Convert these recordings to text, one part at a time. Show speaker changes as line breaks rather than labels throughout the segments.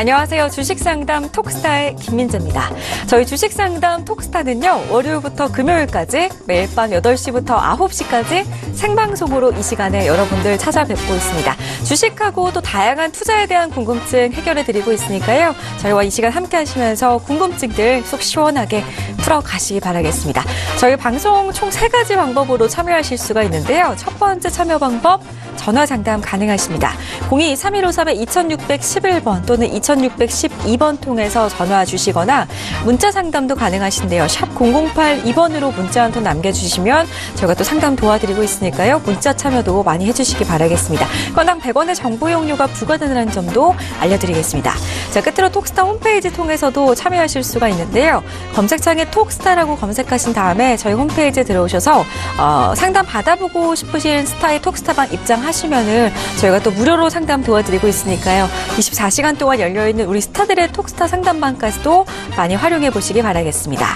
안녕하세요. 주식상담 톡스타의 김민재입니다. 저희 주식상담 톡스타는요, 월요일부터 금요일까지 매일 밤 8시부터 9시까지 생방송으로 이 시간에 여러분들 찾아뵙고 있습니다. 주식하고 또 다양한 투자에 대한 궁금증 해결해 드리고 있으니까요. 저희와 이 시간 함께 하시면서 궁금증들 속 시원하게 풀어가시기 바라겠습니다. 저희 방송 총세 가지 방법으로 참여하실 수가 있는데요. 첫 번째 참여 방법, 전화 상담 가능하십니다. 02-3153-2611번 또는 2612번 통해서 전화 주시거나 문자 상담도 가능하신데요. 샵 0082번으로 문자 한 통 남겨주시면 저희가 또 상담 도와드리고 있으니까요. 문자 참여도 많이 해주시기 바라겠습니다. 건당 100원의 정보 이용료가 부과되는 점도 알려드리겠습니다. 자, 끝으로 톡스타 홈페이지 통해서도 참여하실 수가 있는데요. 검색창에 톡스타라고 검색하신 다음에 저희 홈페이지에 들어오셔서 어, 상담 받아보고 싶으신 스타의 톡스타방 입장하시면은 저희가 또 무료로 상담 도와드리고 있으니까요. 24시간 동안 열려 있는 우리 스타들의 톡스타 상담방까지도 많이 활용해 보시기 바라겠습니다.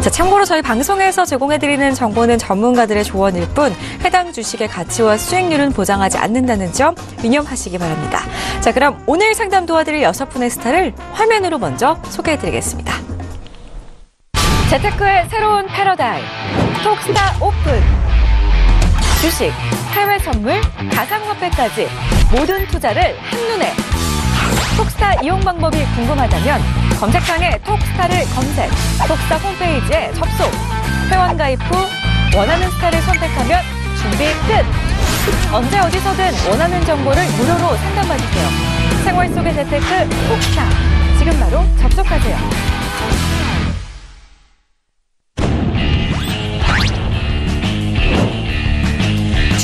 자, 참고로 저희 방송에서 제공해드리는 정보는 전문가들의 조언일 뿐 해당 주식의 가치와 수익률은 보장하지 않는다는 점 유념하시기 바랍니다. 자, 그럼 오늘 상담 도와드릴 여섯 분의 스타를 화면으로 먼저 소개해드리겠습니다. 재테크의 새로운 패러다임 톡스타 오픈 주식, 해외 선물, 가상화폐까지 모든 투자를 한눈에 톡스타 이용 방법이 궁금하다면 검색창에 톡스타를 검색, 톡스타 홈페이지에 접속, 회원 가입 후 원하는 스타를 선택하면 준비 끝! 언제 어디서든 원하는 정보를 무료로 상담받으세요. 생활 속의 재테크 톡스타. 지금 바로 접속하세요.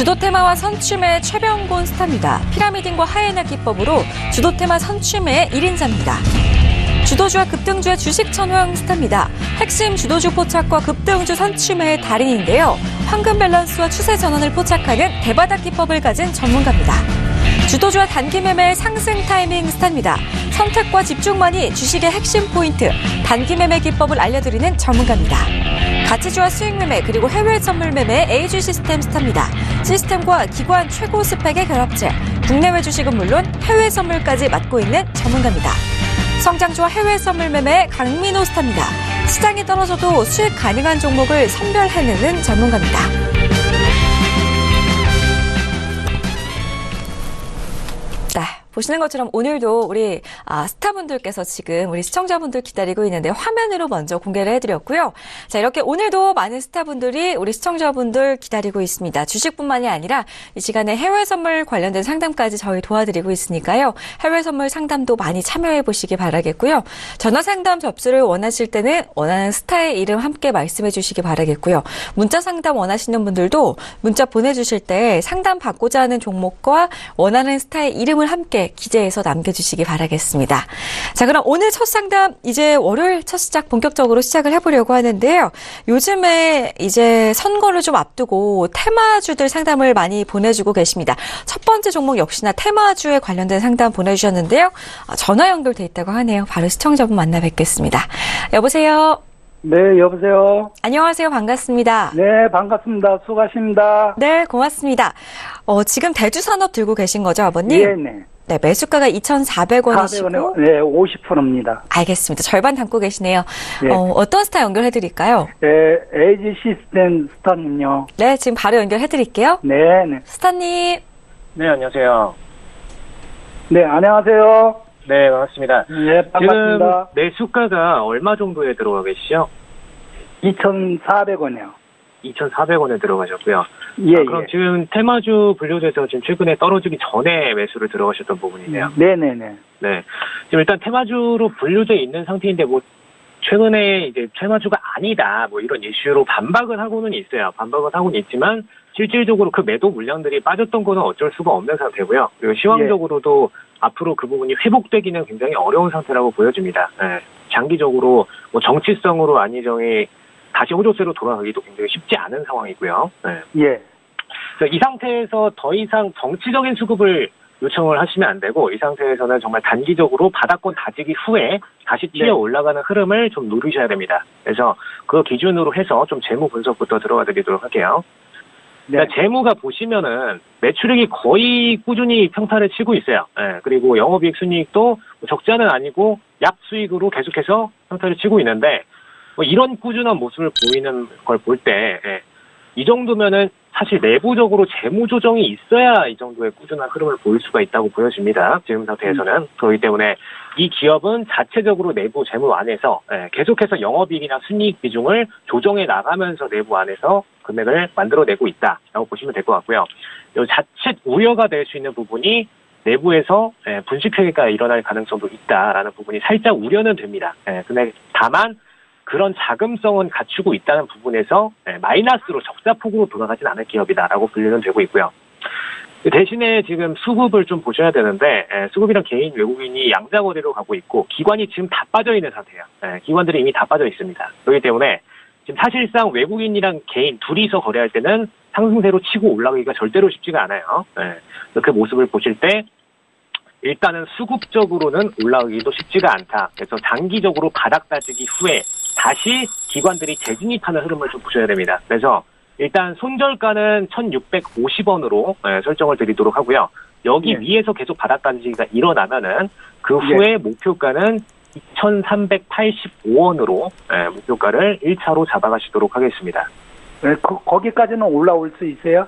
주도 테마와 선취매의 최병곤 스타입니다. 피라미딩과 하이에나 기법으로 주도 테마 선취매의 1인자입니다. 주도주와 급등주의 주식 천왕 스타입니다. 핵심 주도주 포착과 급등주 선취매의 달인인데요. 황금 밸런스와 추세 전환을 포착하는 대바닥 기법을 가진 전문가입니다. 주도주와 단기 매매의 상승 타이밍 스타입니다. 선택과 집중만이 주식의 핵심 포인트, 단기 매매 기법을 알려드리는 전문가입니다. 가치주와 수익 매매 그리고 해외 선물 매매의 AG 시스템 스타입니다. 시스템과 기관 최고 스펙의 결합체, 국내외 주식은 물론 해외 선물까지 맡고 있는 전문가입니다. 성장주와 해외 선물 매매의 강민호 스타입니다. 시장이 떨어져도 수익 가능한 종목을 선별해내는 전문가입니다. 보시는 것처럼 오늘도 우리 아, 스타분들께서 지금 우리 시청자분들 기다리고 있는데 화면으로 먼저 공개를 해드렸고요. 자 이렇게 오늘도 많은 스타분들이 우리 시청자분들 기다리고 있습니다. 주식뿐만이 아니라 이 시간에 해외 선물 관련된 상담까지 저희 도와드리고 있으니까요. 해외 선물 상담도 많이 참여해 보시기 바라겠고요. 전화 상담 접수를 원하실 때는 원하는 스타의 이름 함께 말씀해 주시기 바라겠고요. 문자 상담 원하시는 분들도 문자 보내주실 때 상담 받고자 하는 종목과 원하는 스타의 이름을 함께 기재해서 남겨주시기 바라겠습니다. 자, 그럼 오늘 첫 상담 이제 월요일 첫 시작 본격적으로 시작을 해보려고 하는데요. 요즘에 이제 선거를 좀 앞두고 테마주들 상담을 많이 보내주고 계십니다. 첫 번째 종목 역시나 테마주에 관련된 상담 보내주셨는데요. 아, 전화 연결돼 있다고 하네요. 바로 시청자분 만나 뵙겠습니다. 여보세요.
네, 여보세요.
안녕하세요. 반갑습니다.
네, 반갑습니다. 수고하십니다.
네, 고맙습니다. 어, 지금 대주 산업 들고 계신 거죠, 아버님?
예, 네.
네, 매수가가 2,400원이시고
400원에, 네, 50%입니다.
알겠습니다. 절반 담고 계시네요.
예.
어, 어떤 스타 연결해 드릴까요?
네, 에이지 시스템 스타님요.
네, 지금 바로 연결해 드릴게요.
네, 네.
스타님.
네, 안녕하세요.
네, 안녕하세요.
네, 반갑습니다.
네,
지금
반갑습니다.
매수가가 얼마 정도에 들어가 계시죠?
2,400원이요.
2,400원에 들어가셨고요.
예,
아, 그럼
예.
지금 테마주 분류돼서 지금 최근에 떨어지기 전에 매수를 들어가셨던 부분이네요.
네네네.
네. 지금 일단 테마주로 분류돼 있는 상태인데 뭐 최근에 이제 테마주가 아니다 뭐 이런 이슈로 반박을 하고는 있어요. 반박을 하고는 있지만 실질적으로 그 매도 물량들이 빠졌던 거는 어쩔 수가 없는 상태고요. 그리고 시황적으로도 앞으로 그 부분이 회복되기는 굉장히 어려운 상태라고 보여집니다. 네. 장기적으로 뭐 정치성으로 안희정이 다시 호조세로 돌아가기도 굉장히 쉽지 않은 상황이고요. 네.
예.
이 상태에서 더 이상 정치적인 수급을 요청을 하시면 안 되고 이 상태에서는 정말 단기적으로 바닥권 다지기 후에 다시 뛰어
네.
올라가는 흐름을 좀 누리셔야 됩니다. 그래서 그 기준으로 해서 좀 재무 분석부터 들어가 드리도록 할게요.
네.
그러니까 재무가 보시면은 매출액이 거의 꾸준히 평타를 치고 있어요. 예, 그리고 영업이익 순이익도 적자는 아니고 약 수익으로 계속해서 평타를 치고 있는데 뭐 이런 꾸준한 모습을 보이는 걸 볼 때 예, 이 정도면은 사실 내부적으로 재무 조정이 있어야 이 정도의 꾸준한 흐름을 보일 수가 있다고 보여집니다. 지금 상태에서는 그렇기 때문에 이 기업은 자체적으로 내부 재무 안에서 예, 계속해서 영업이익이나 순이익 비중을 조정해 나가면서 내부 안에서 금액을 만들어내고 있다라고 보시면 될 것 같고요. 요 자칫 우려가 될 수 있는 부분이 내부에서 예, 분식회계가 일어날 가능성도 있다라는 부분이 살짝 우려는 됩니다. 예, 근데 다만 그런 자금성은 갖추고 있다는 부분에서 예, 마이너스로 적자폭으로 돌아가진 않을 기업이다라고 분류는 되고 있고요. 대신에 지금 수급을 좀 보셔야 되는데 예, 수급이랑 개인 외국인이 양자거래로 가고 있고 기관이 지금 다 빠져 있는 상태예요. 예, 기관들이 이미 다 빠져 있습니다. 그렇기 때문에 지금 사실상 외국인이랑 개인 둘이서 거래할 때는 상승세로 치고 올라가기가 절대로 쉽지가 않아요. 예, 그 모습을 보실 때 일단은 수급적으로는 올라가기도 쉽지가 않다. 그래서 장기적으로 바닥 다지기 후에 다시 기관들이 재진입하는 흐름을 좀 보셔야 됩니다. 그래서 일단 손절가는 1,650원으로 설정을 드리도록 하고요. 여기
예.
위에서 계속 바닥 다지기가 일어나면은 그
예.
후에 목표가는 2,385원으로 목표가를 1차로 잡아가시도록 하겠습니다.
네, 거, 거기까지는 올라올 수 있어요?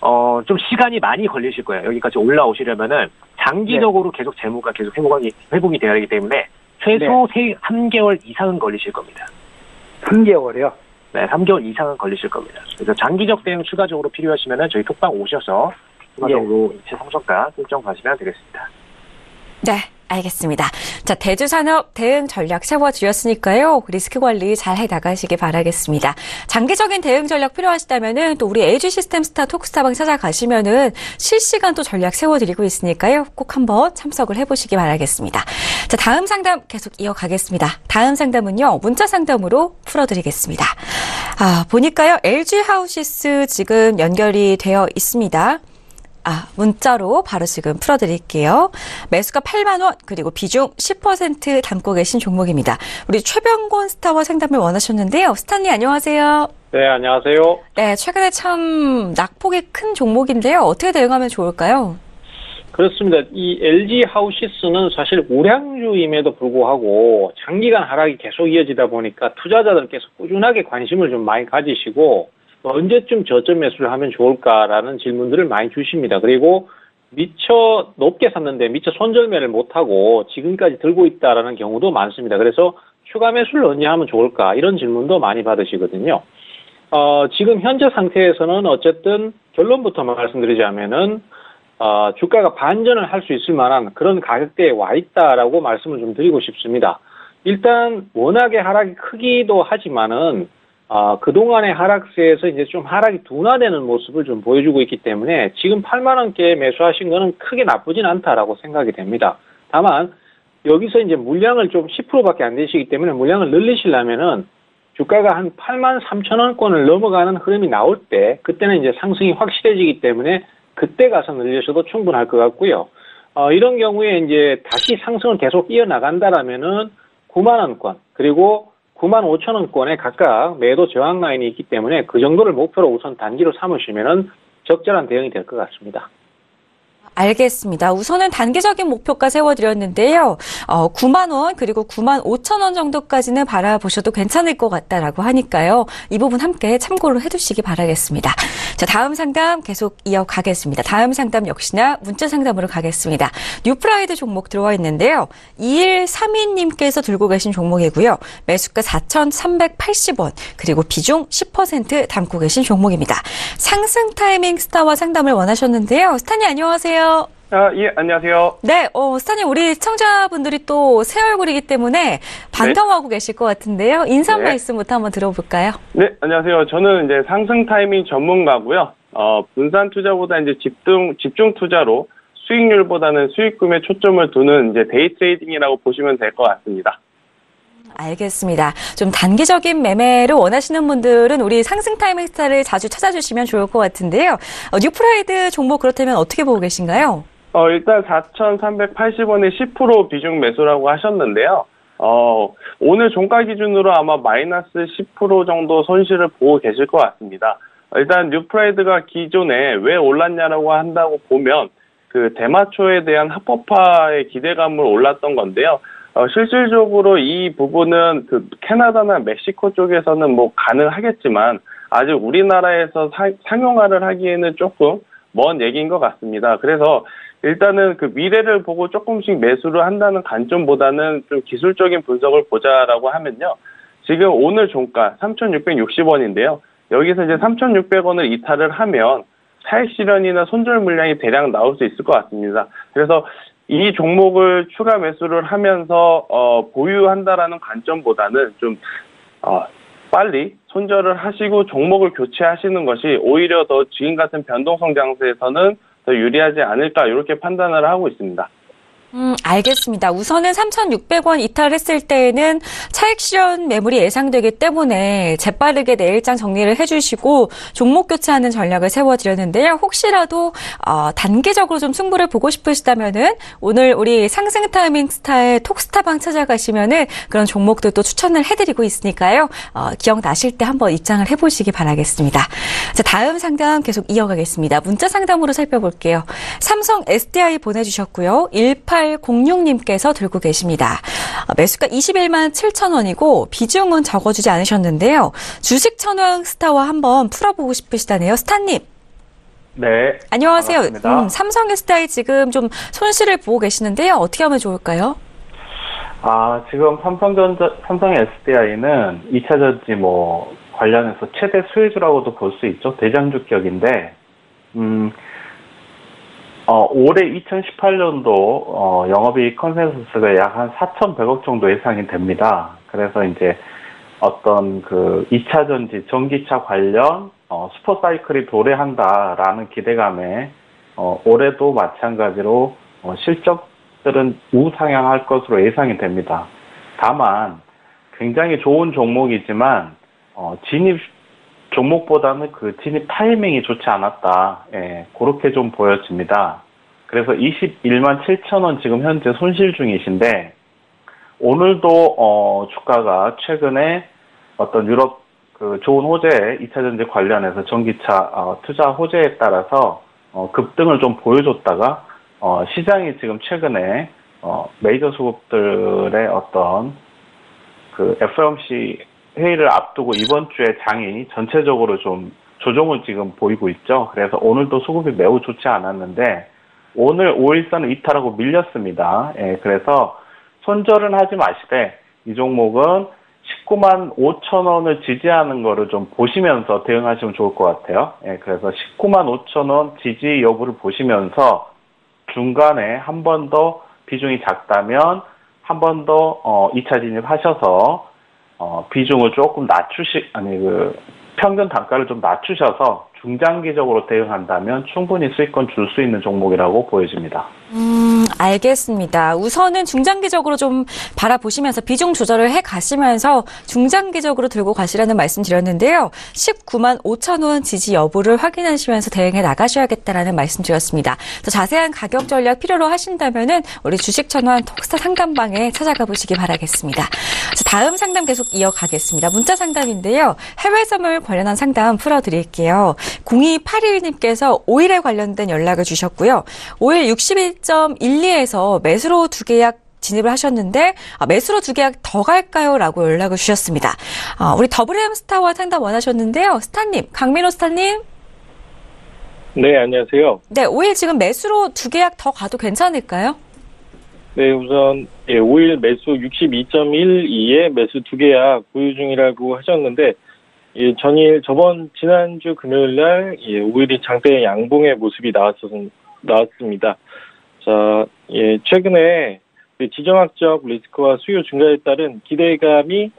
어, 좀 시간이 많이 걸리실 거예요. 여기까지 올라오시려면은 장기적으로 계속 재무가 계속 회복이, 회복이 되어야 하기 때문에 최소 세, 3개월 이상은 걸리실 겁니다.
3개월이요?
네, 3개월 이상은 걸리실 겁니다. 그래서 장기적 대응 추가적으로 필요하시면은 저희 톡방 오셔서 추가적으로 이체 성적가 일정 가시면 되겠습니다.
네, 알겠습니다. 자, 대주산업 대응 전략 세워드렸으니까요. 리스크 관리 잘 해 나가시기 바라겠습니다. 장기적인 대응 전략 필요하시다면은 또 우리 LG 시스템 스타 톡스타방 찾아가시면은 실시간 또 전략 세워드리고 있으니까요. 꼭 한번 참석을 해보시기 바라겠습니다. 자, 다음 상담 계속 이어가겠습니다. 다음 상담은요, 문자 상담으로 풀어드리겠습니다. 아, 보니까요, LG 하우시스 지금 연결이 되어 있습니다. 아, 문자로 바로 지금 풀어드릴게요. 매수가 8만 원, 그리고 비중 10% 담고 계신 종목입니다. 우리 최병곤 스타와 상담을 원하셨는데요. 스타님 안녕하세요.
네, 안녕하세요.
네, 최근에 참 낙폭이 큰 종목인데요. 어떻게 대응하면 좋을까요?
그렇습니다. 이 LG 하우시스는 사실 우량주임에도 불구하고 장기간 하락이 계속 이어지다 보니까 투자자들께서 꾸준하게 관심을 좀 많이 가지시고 또 언제쯤 저점 매수를 하면 좋을까라는 질문들을 많이 주십니다. 그리고 미처 높게 샀는데 미처 손절매를 못하고 지금까지 들고 있다라는 경우도 많습니다. 그래서 추가 매수를 언제 하면 좋을까 이런 질문도 많이 받으시거든요. 어, 지금 현재 상태에서는 어쨌든 결론부터 말씀드리자면은 어, 주가가 반전을 할 수 있을 만한 그런 가격대에 와 있다라고 말씀을 좀 드리고 싶습니다. 일단 워낙에 하락이 크기도 하지만은 어, 그동안의 하락세에서 이제 좀 하락이 둔화되는 모습을 좀 보여주고 있기 때문에 지금 8만원께 매수하신 거는 크게 나쁘진 않다라고 생각이 됩니다. 다만, 여기서 이제 물량을 좀 10%밖에 안 되시기 때문에 물량을 늘리시려면은 주가가 한 8만 3천 원권을 넘어가는 흐름이 나올 때 그때는 이제 상승이 확실해지기 때문에 그때 가서 늘리셔도 충분할 것 같고요. 어, 이런 경우에 이제 다시 상승을 계속 이어나간다라면은 9만 원권 그리고 9만 5천 원권에 각각 매도 저항 라인이 있기 때문에 그 정도를 목표로 우선 단기로 삼으시면은 적절한 대응이 될 것 같습니다.
알겠습니다. 우선은 단기적인 목표가 세워드렸는데요. 어, 9만 원 그리고 9만 5천 원 정도까지는 바라보셔도 괜찮을 것 같다라고 하니까요. 이 부분 함께 참고를 해두시기 바라겠습니다. 자, 다음 상담 계속 이어가겠습니다. 다음 상담 역시나 문자 상담으로 가겠습니다. 뉴프라이드 종목 들어와 있는데요. 2132님께서 들고 계신 종목이고요. 매수가 4,380원 그리고 비중 10% 담고 계신 종목입니다. 상승 타이밍 스타와 상담을 원하셨는데요. 스타님 안녕하세요.
아, 예, 안녕하세요.
네, 어, 스타님, 우리 시청자분들이 또 새 얼굴이기 때문에 반가워하고 계실 것 같은데요. 인사
네.
말씀부터 한번 들어볼까요?
네, 안녕하세요. 저는 이제 상승 타이밍 전문가고요. 어, 분산 투자보다 이제 집중, 집중 투자로 수익률보다는 수익금에 초점을 두는 이제 day trading이라고 보시면 될 것 같습니다.
알겠습니다. 좀 단기적인 매매를 원하시는 분들은 우리 상승 타이밍 스타를 자주 찾아주시면 좋을 것 같은데요. 어, 뉴프라이드 종목 그렇다면 어떻게 보고 계신가요?
어, 일단 4,380원에 10% 비중 매수라고 하셨는데요. 어, 오늘 종가 기준으로 아마 마이너스 10% 정도 손실을 보고 계실 것 같습니다. 일단 뉴프라이드가 기존에 왜 올랐냐라고 한다고 보면 그 대마초에 대한 합법화의 기대감을 올랐던 건데요. 어, 실질적으로 이 부분은 그 캐나다나 멕시코 쪽에서는 뭐 가능하겠지만 아직 우리나라에서 사, 상용화를 하기에는 조금 먼 얘기인 것 같습니다. 그래서 일단은 그 미래를 보고 조금씩 매수를 한다는 관점보다는 좀 기술적인 분석을 보자라고 하면요. 지금 오늘 종가 3,660원인데요. 여기서 이제 3,600원을 이탈을 하면 차익 실현이나 손절 물량이 대략 나올 수 있을 것 같습니다. 그래서 이 종목을 추가 매수를 하면서 어, 보유한다라는 관점보다는 좀 어, 빨리 손절을 하시고 종목을 교체하시는 것이 오히려 더 지금 같은 변동성 장세에서는 더 유리하지 않을까 이렇게 판단을 하고 있습니다.
음, 알겠습니다. 우선은 3,600원 이탈했을 때에는 차익 실현 매물이 예상되기 때문에 재빠르게 내일장 정리를 해주시고 종목 교체하는 전략을 세워드렸는데요. 혹시라도 어, 단기적으로 좀 승부를 보고 싶으시다면은 오늘 우리 상승 타이밍 스타의 톡스타방 찾아가시면은 그런 종목들도 추천을 해드리고 있으니까요. 어, 기억 나실 때 한번 입장을 해보시기 바라겠습니다. 자, 다음 상담 계속 이어가겠습니다. 문자 상담으로 살펴볼게요. 삼성 SDI 보내주셨고요. 18 8806님께서 들고 계십니다. 어, 매수가 21만 7천 원이고 비중은 적어주지 않으셨는데요. 주식 천왕 스타와 한번 풀어보고 싶으시다네요. 스타님.
네.
안녕하세요.
음,
삼성 SDI 지금 좀 손실을 보고 계시는데요. 어떻게 하면 좋을까요?
아, 지금 삼성전자, 삼성 SDI는 2차 전지 뭐 관련해서 최대 수혜주라고도 볼 수 있죠. 대장주 격인데, 음, 어, 올해 2018년도 어, 영업이익 컨센서스가 약 한 4,100억 정도 예상이 됩니다. 그래서 이제 어떤 그 2차 전지, 전기차 관련 어, 슈퍼사이클이 도래한다라는 기대감에 어, 올해도 마찬가지로 어, 실적들은 우상향할 것으로 예상이 됩니다. 다만 굉장히 좋은 종목이지만 어, 진입 종목보다는 그 진입 타이밍이 좋지 않았다. 예, 그렇게 좀 보여집니다. 그래서 21만 7천 원 지금 현재 손실 중이신데 오늘도 어, 주가가 최근에 어떤 유럽 그 좋은 호재 2차 전지 관련해서 전기차 어, 투자 호재에 따라서 어, 급등을 좀 보여줬다가 어, 시장이 지금 최근에 어, 메이저 수급들의 어떤 그 FOMC 회의를 앞두고 이번 주에 장이 전체적으로 좀 조정을 지금 보이고 있죠. 그래서 오늘도 수급이 매우 좋지 않았는데 오늘 5일선을 이탈하고 밀렸습니다. 예, 그래서 손절은 하지 마시되 이 종목은 19만 5천 원을 지지하는 거를 좀 보시면서 대응하시면 좋을 것 같아요. 예, 그래서 19만 5천 원 지지 여부를 보시면서 중간에 한 번 더 비중이 작다면 한 번 더 어, 2차 진입하셔서 어, 비중을 조금 낮추시, 아니, 그, 평균 단가를 좀 낮추셔서 중장기적으로 대응한다면 충분히 수익권 줄 수 있는 종목이라고 보여집니다.
음, 알겠습니다. 우선은 중장기적으로 좀 바라보시면서 비중 조절을 해 가시면서 중장기적으로 들고 가시라는 말씀 드렸는데요. 19만 5천 원 지지 여부를 확인하시면서 대응해 나가셔야겠다라는 말씀 드렸습니다. 더 자세한 가격 전략 필요로 하신다면은 우리 주식천원 톡스타 상담방에 찾아가 보시기 바라겠습니다. 다음 상담 계속 이어가겠습니다. 문자 상담인데요. 해외 선물 관련한 상담 풀어드릴게요. 0281님께서 5일에 관련된 연락을 주셨고요. 5일 61.12에서 매수로 두 계약 진입을 하셨는데 아, 매수로 두 계약 더 갈까요? 라고 연락을 주셨습니다. 아, 우리 더블햄 스타와 상담 원하셨는데요. 스타님, 강민호 스타님.
네, 안녕하세요.
네, 5일 지금 매수로 두 계약 더 가도 괜찮을까요?
네, 우선 예, 5일 매수 62.12에 매수 두 계약 보유 중이라고 하셨는데 예, 전일 저번 지난주 금요일 날 예, 5일이 장대 양봉의 모습이 나왔었 나왔습니다. 자, 예, 최근에 그 지정학적 리스크와 수요 증가에 따른 기대감이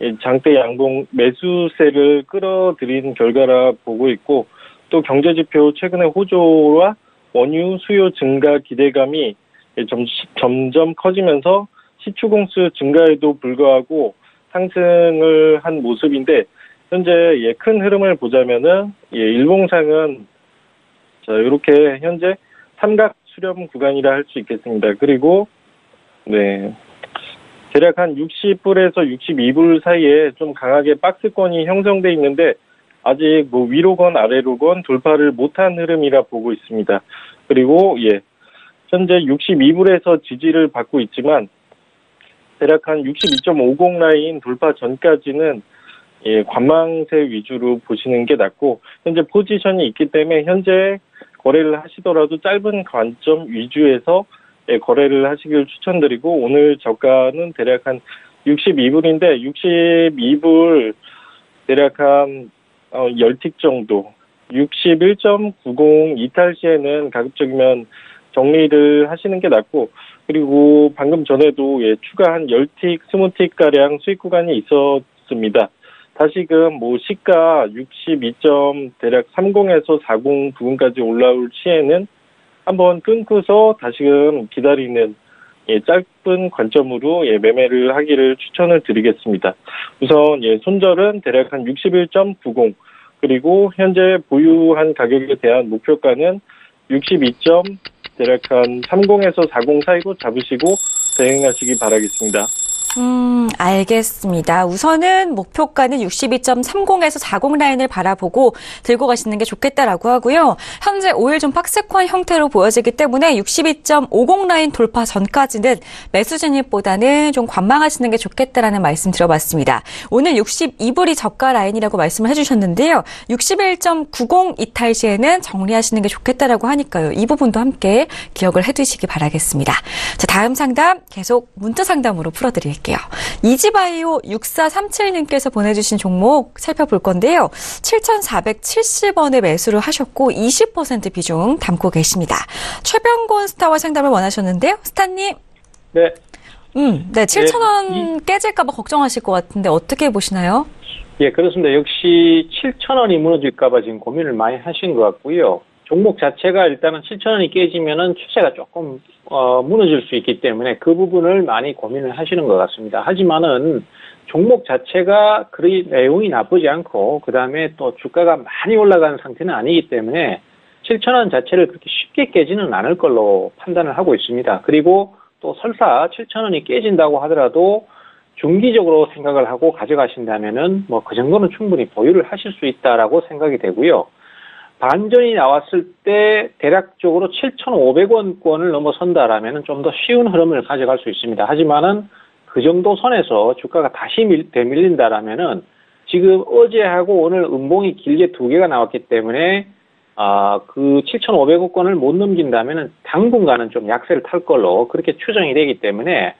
예, 장대 양봉 매수세를 끌어들인 결과라 보고 있고 또 경제 지표 최근에 호조와 원유 수요 증가 기대감이 점, 점점 커지면서 시추 공수 증가에도 불구하고 상승을 한 모습인데 현재 예, 큰 흐름을 보자면은 예, 일봉상은 자 이렇게 현재 삼각 수렴 구간이라 할 수 있겠습니다. 그리고 네 대략 한 60불에서 62불 사이에 좀 강하게 박스권이 형성돼 있는데 아직 뭐 위로건 아래로건 돌파를 못한 흐름이라 보고 있습니다. 그리고 예 현재 62불에서 지지를 받고 있지만 대략 한 62.50 라인 돌파 전까지는 예, 관망세 위주로 보시는 게 낫고 현재 포지션이 있기 때문에 현재 거래를 하시더라도 짧은 관점 위주에서 예, 거래를 하시길 추천드리고 오늘 저가는 대략 한 62불인데 62불 대략 한 어, 10틱 정도 61.90 이탈 시에는 가급적이면 정리를 하시는 게 낫고 그리고 방금 전에도 예, 추가 한 10틱, 20틱 가량 수익 구간이 있었습니다. 다시금 뭐 시가 62점 대략 30에서 40 부분까지 올라올 시에는 한번 끊고서 다시금 기다리는 예, 짧은 관점으로 예, 매매를 하기를 추천을 드리겠습니다. 우선 예, 손절은 대략 한 61.90 그리고 현재 보유한 가격에 대한 목표가는 62점 대략 한 30에서 40 사이로 잡으시고 대응하시기 바라겠습니다.
음, 알겠습니다. 우선은 목표가는 62.30에서 40 라인을 바라보고 들고 가시는 게 좋겠다라고 하고요. 현재 5일 좀 박스권 형태로 보여지기 때문에 62.50 라인 돌파 전까지는 매수 진입보다는 좀 관망하시는 게 좋겠다라는 말씀 들어봤습니다. 오늘 62불이 저가 라인이라고 말씀을 해주셨는데요. 61.90 이탈 시에는 정리하시는 게 좋겠다라고 하니까요. 이 부분도 함께 기억을 해두시기 바라겠습니다. 자, 다음 상담 계속 문자 상담으로 풀어드릴게요. 볼게요. 이지바이오 6437님께서 보내주신 종목 살펴볼 건데요. 7,470원에 매수를 하셨고 20% 비중 담고 계십니다. 최병곤 스타와 상담을 원하셨는데요. 스타님.
네.
음, 네, 7,000원 깨질까봐 걱정하실 것 같은데 어떻게 보시나요?
예, 그렇습니다. 역시 7,000원이 무너질까봐 지금 고민을 많이 하신 것 같고요. 종목 자체가 일단은 7,000원이 깨지면은 추세가 조금 어, 무너질 수 있기 때문에 그 부분을 많이 고민을 하시는 것 같습니다. 하지만은 종목 자체가 그리 내용이 나쁘지 않고 그 다음에 또 주가가 많이 올라가는 상태는 아니기 때문에 7,000원 자체를 그렇게 쉽게 깨지는 않을 걸로 판단을 하고 있습니다. 그리고 또 설사 7,000원이 깨진다고 하더라도 중기적으로 생각을 하고 가져가신다면은 뭐 그 정도는 충분히 보유를 하실 수 있다라고 생각이 되고요. 반전이 나왔을 때 대략적으로 7,500원권을 넘어선다라면 좀 더 쉬운 흐름을 가져갈 수 있습니다. 하지만은 그 정도 선에서 주가가 다시 밀, 되밀린다라면은 지금 어제하고 오늘 음봉이 길게 두 개가 나왔기 때문에 아, 그 7,500원권을 못 넘긴다면은 당분간은 좀 약세를 탈 걸로 그렇게 추정이 되기 때문에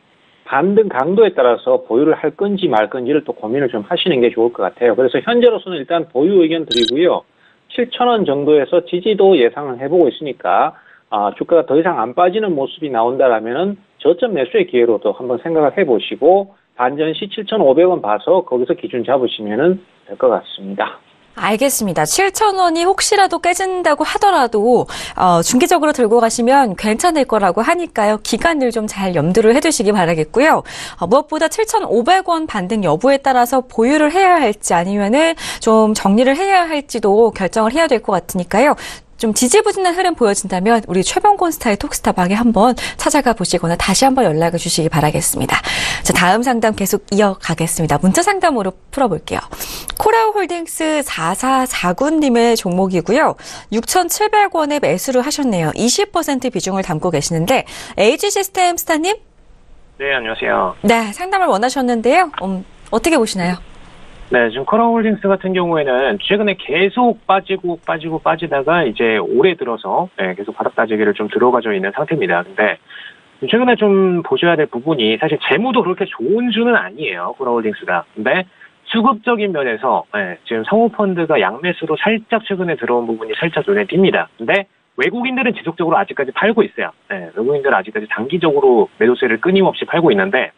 반등 강도에 따라서 보유를 할 건지 말 건지를 또 고민을 좀 하시는 게 좋을 것 같아요. 그래서 현재로서는 일단 보유 의견 드리고요. 7천원 정도에서 지지도 예상을 해보고 있으니까 아, 주가가 더 이상 안 빠지는 모습이 나온다라면은 저점 매수의 기회로도 한번 생각을 해보시고 반전 시 7,500원 봐서 거기서 기준 잡으시면은 될 것 같습니다.
알겠습니다. 7,000원이 혹시라도 깨진다고 하더라도 어, 중기적으로 들고 가시면 괜찮을 거라고 하니까요. 기간을 좀 잘 염두를 해두시기 바라겠고요. 어, 무엇보다 7,500원 반등 여부에 따라서 보유를 해야 할지 아니면은 좀 정리를 해야 할지도 결정을 해야 될 것 같으니까요. 좀 지지부진한 흐름 보여진다면 우리 최병곤 스타의 톡스타 방에 한번 찾아가 보시거나 다시 한번 연락을 주시기 바라겠습니다. 자, 다음 상담 계속 이어가겠습니다. 문자 상담으로 풀어볼게요. 코라홀딩스 4449님의 종목이고요. 6,700원에 매수를 하셨네요. 20% 비중을 담고 계시는데 AG 시스템 스타님?
네, 안녕하세요.
네, 상담을 원하셨는데요. 음, 어떻게 보시나요?
네, 지금 커라홀딩스 같은 경우에는 최근에 계속 빠지고 빠지고 빠지다가 이제 올해 들어서 네, 계속 바닥 따지기를 좀 들어가져 있는 상태입니다. 근데 최근에 좀 보셔야 될 부분이 사실 재무도 그렇게 좋은 주는 아니에요. 코라홀딩스가. 근데 수급적인 면에서 네, 지금 성우펀드가 양매수로 살짝 최근에 들어온 부분이 살짝 눈에 띕니다. 근데 외국인들은 지속적으로 아직까지 팔고 있어요. 네, 외국인들은 아직까지 장기적으로 매도세를 끊임없이 팔고 있는데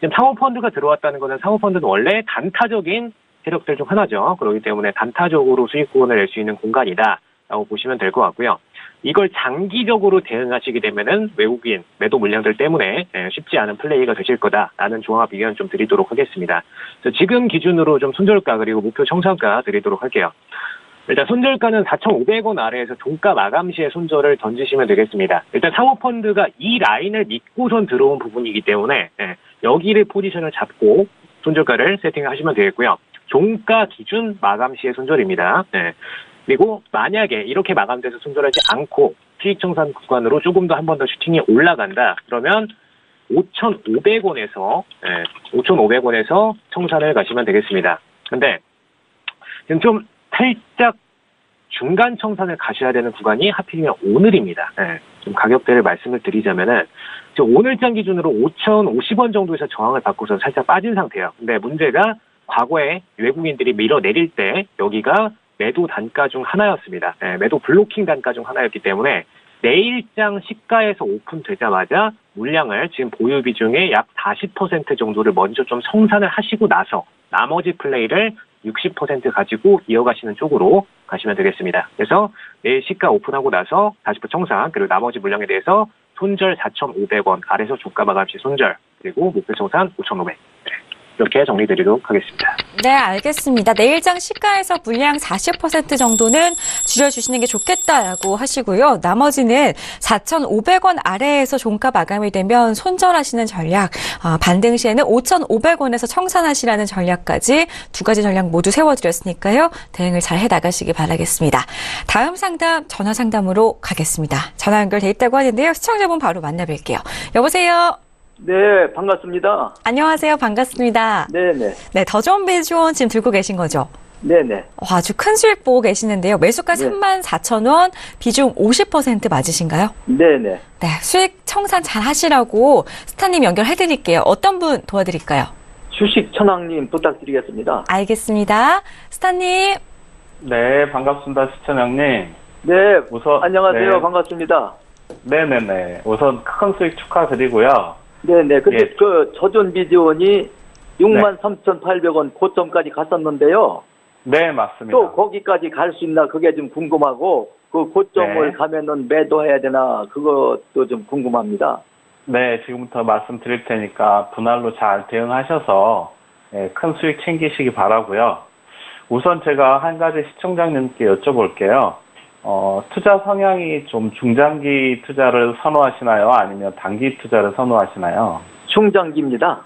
지금 사모펀드가 들어왔다는 것은 사모펀드는 원래 단타적인 세력들 중 하나죠. 그렇기 때문에 단타적으로 수익 구원을 낼 수 있는 공간이다 라고 보시면 될 것 같고요. 이걸 장기적으로 대응하시게 되면은 외국인 매도 물량들 때문에 예, 쉽지 않은 플레이가 되실 거다라는 종합 의견 좀 드리도록 하겠습니다. 그래서 지금 기준으로 좀 손절가 그리고 목표 청산가 드리도록 할게요. 일단 손절가는 4,500원 아래에서 종가 마감 시에 손절을 던지시면 되겠습니다. 일단 사모펀드가 이 라인을 믿고선 들어온 부분이기 때문에 예, 여기를 포지션을 잡고 손절가를 세팅하시면 되겠고요. 종가 기준 마감 시의 손절입니다. 예. 그리고 만약에 이렇게 마감돼서 손절하지 않고 수익 청산 구간으로 조금 더 한 번 더 슈팅이 올라간다. 그러면 5,500원에서 예, 5,500원에서 청산을 가시면 되겠습니다. 근데 지금 좀 살짝 중간 청산을 가셔야 되는 구간이 하필이면 오늘입니다. 예, 좀 가격대를 말씀을 드리자면은 지금 오늘장 기준으로 5,050원 정도에서 저항을 받고서 살짝 빠진 상태예요. 근데 문제가 과거에 외국인들이 밀어내릴 때 여기가 매도 단가 중 하나였습니다. 예, 매도 블로킹 단가 중 하나였기 때문에 내일장 시가에서 오픈되자마자 물량을 지금 보유 비중의 약 40% 정도를 먼저 좀 성산을 하시고 나서 나머지 플레이를 60% 가지고 이어가시는 쪽으로 가시면 되겠습니다. 그래서 내일 시가 오픈하고 나서 40% 청산 그리고 나머지 물량에 대해서 손절 4,500원 아래서 주가 마감 시 손절 그리고 목표 청산 5,500 이렇게 정리드리도록 하겠습니다.
네, 알겠습니다. 내일장 시가에서 물량 40% 정도는 줄여주시는 게 좋겠다라고 하시고요. 나머지는 4,500원 아래에서 종가 마감이 되면 손절하시는 전략, 아, 반등 시에는 5,500원에서 청산하시라는 전략까지 두 가지 전략 모두 세워드렸으니까요. 대응을 잘 해나가시기 바라겠습니다. 다음 상담 전화 상담으로 가겠습니다. 전화 연결돼 있다고 하는데요. 시청자분 바로 만나뵐게요. 여보세요.
네, 반갑습니다.
안녕하세요. 반갑습니다.
네네.
네, 더 좋은 비주원 지금 들고 계신 거죠?
네네.
와, 아주 큰 수익 보고 계시는데요. 매수가
네.
3만 4천 원, 비중 50% 맞으신가요?
네네.
네, 수익 청산 잘 하시라고 스타님 연결해 드릴게요. 어떤 분 도와드릴까요?
주식 천왕님 부탁드리겠습니다.
알겠습니다. 스타님,
네, 반갑습니다, 시청장님.
네,
우선
안녕하세요.
네.
반갑습니다.
네네네. 우선 큰 수익 축하드리고요.
네네. 근데
예.
그 저존 비지원이 63,800원 고점까지 갔었는데요.
네, 맞습니다.
또 거기까지 갈 수 있나 그게 좀 궁금하고 그 고점을
네.
가면은 매도해야 되나 그것도 좀 궁금합니다.
네, 지금부터 말씀드릴 테니까 분할로 잘 대응하셔서 예, 큰 수익 챙기시기 바라고요. 우선 제가 한 가지 시청자님께 여쭤볼게요. 어, 투자 성향이 좀 중장기 투자를 선호하시나요? 아니면 단기 투자를 선호하시나요?
중장기입니다.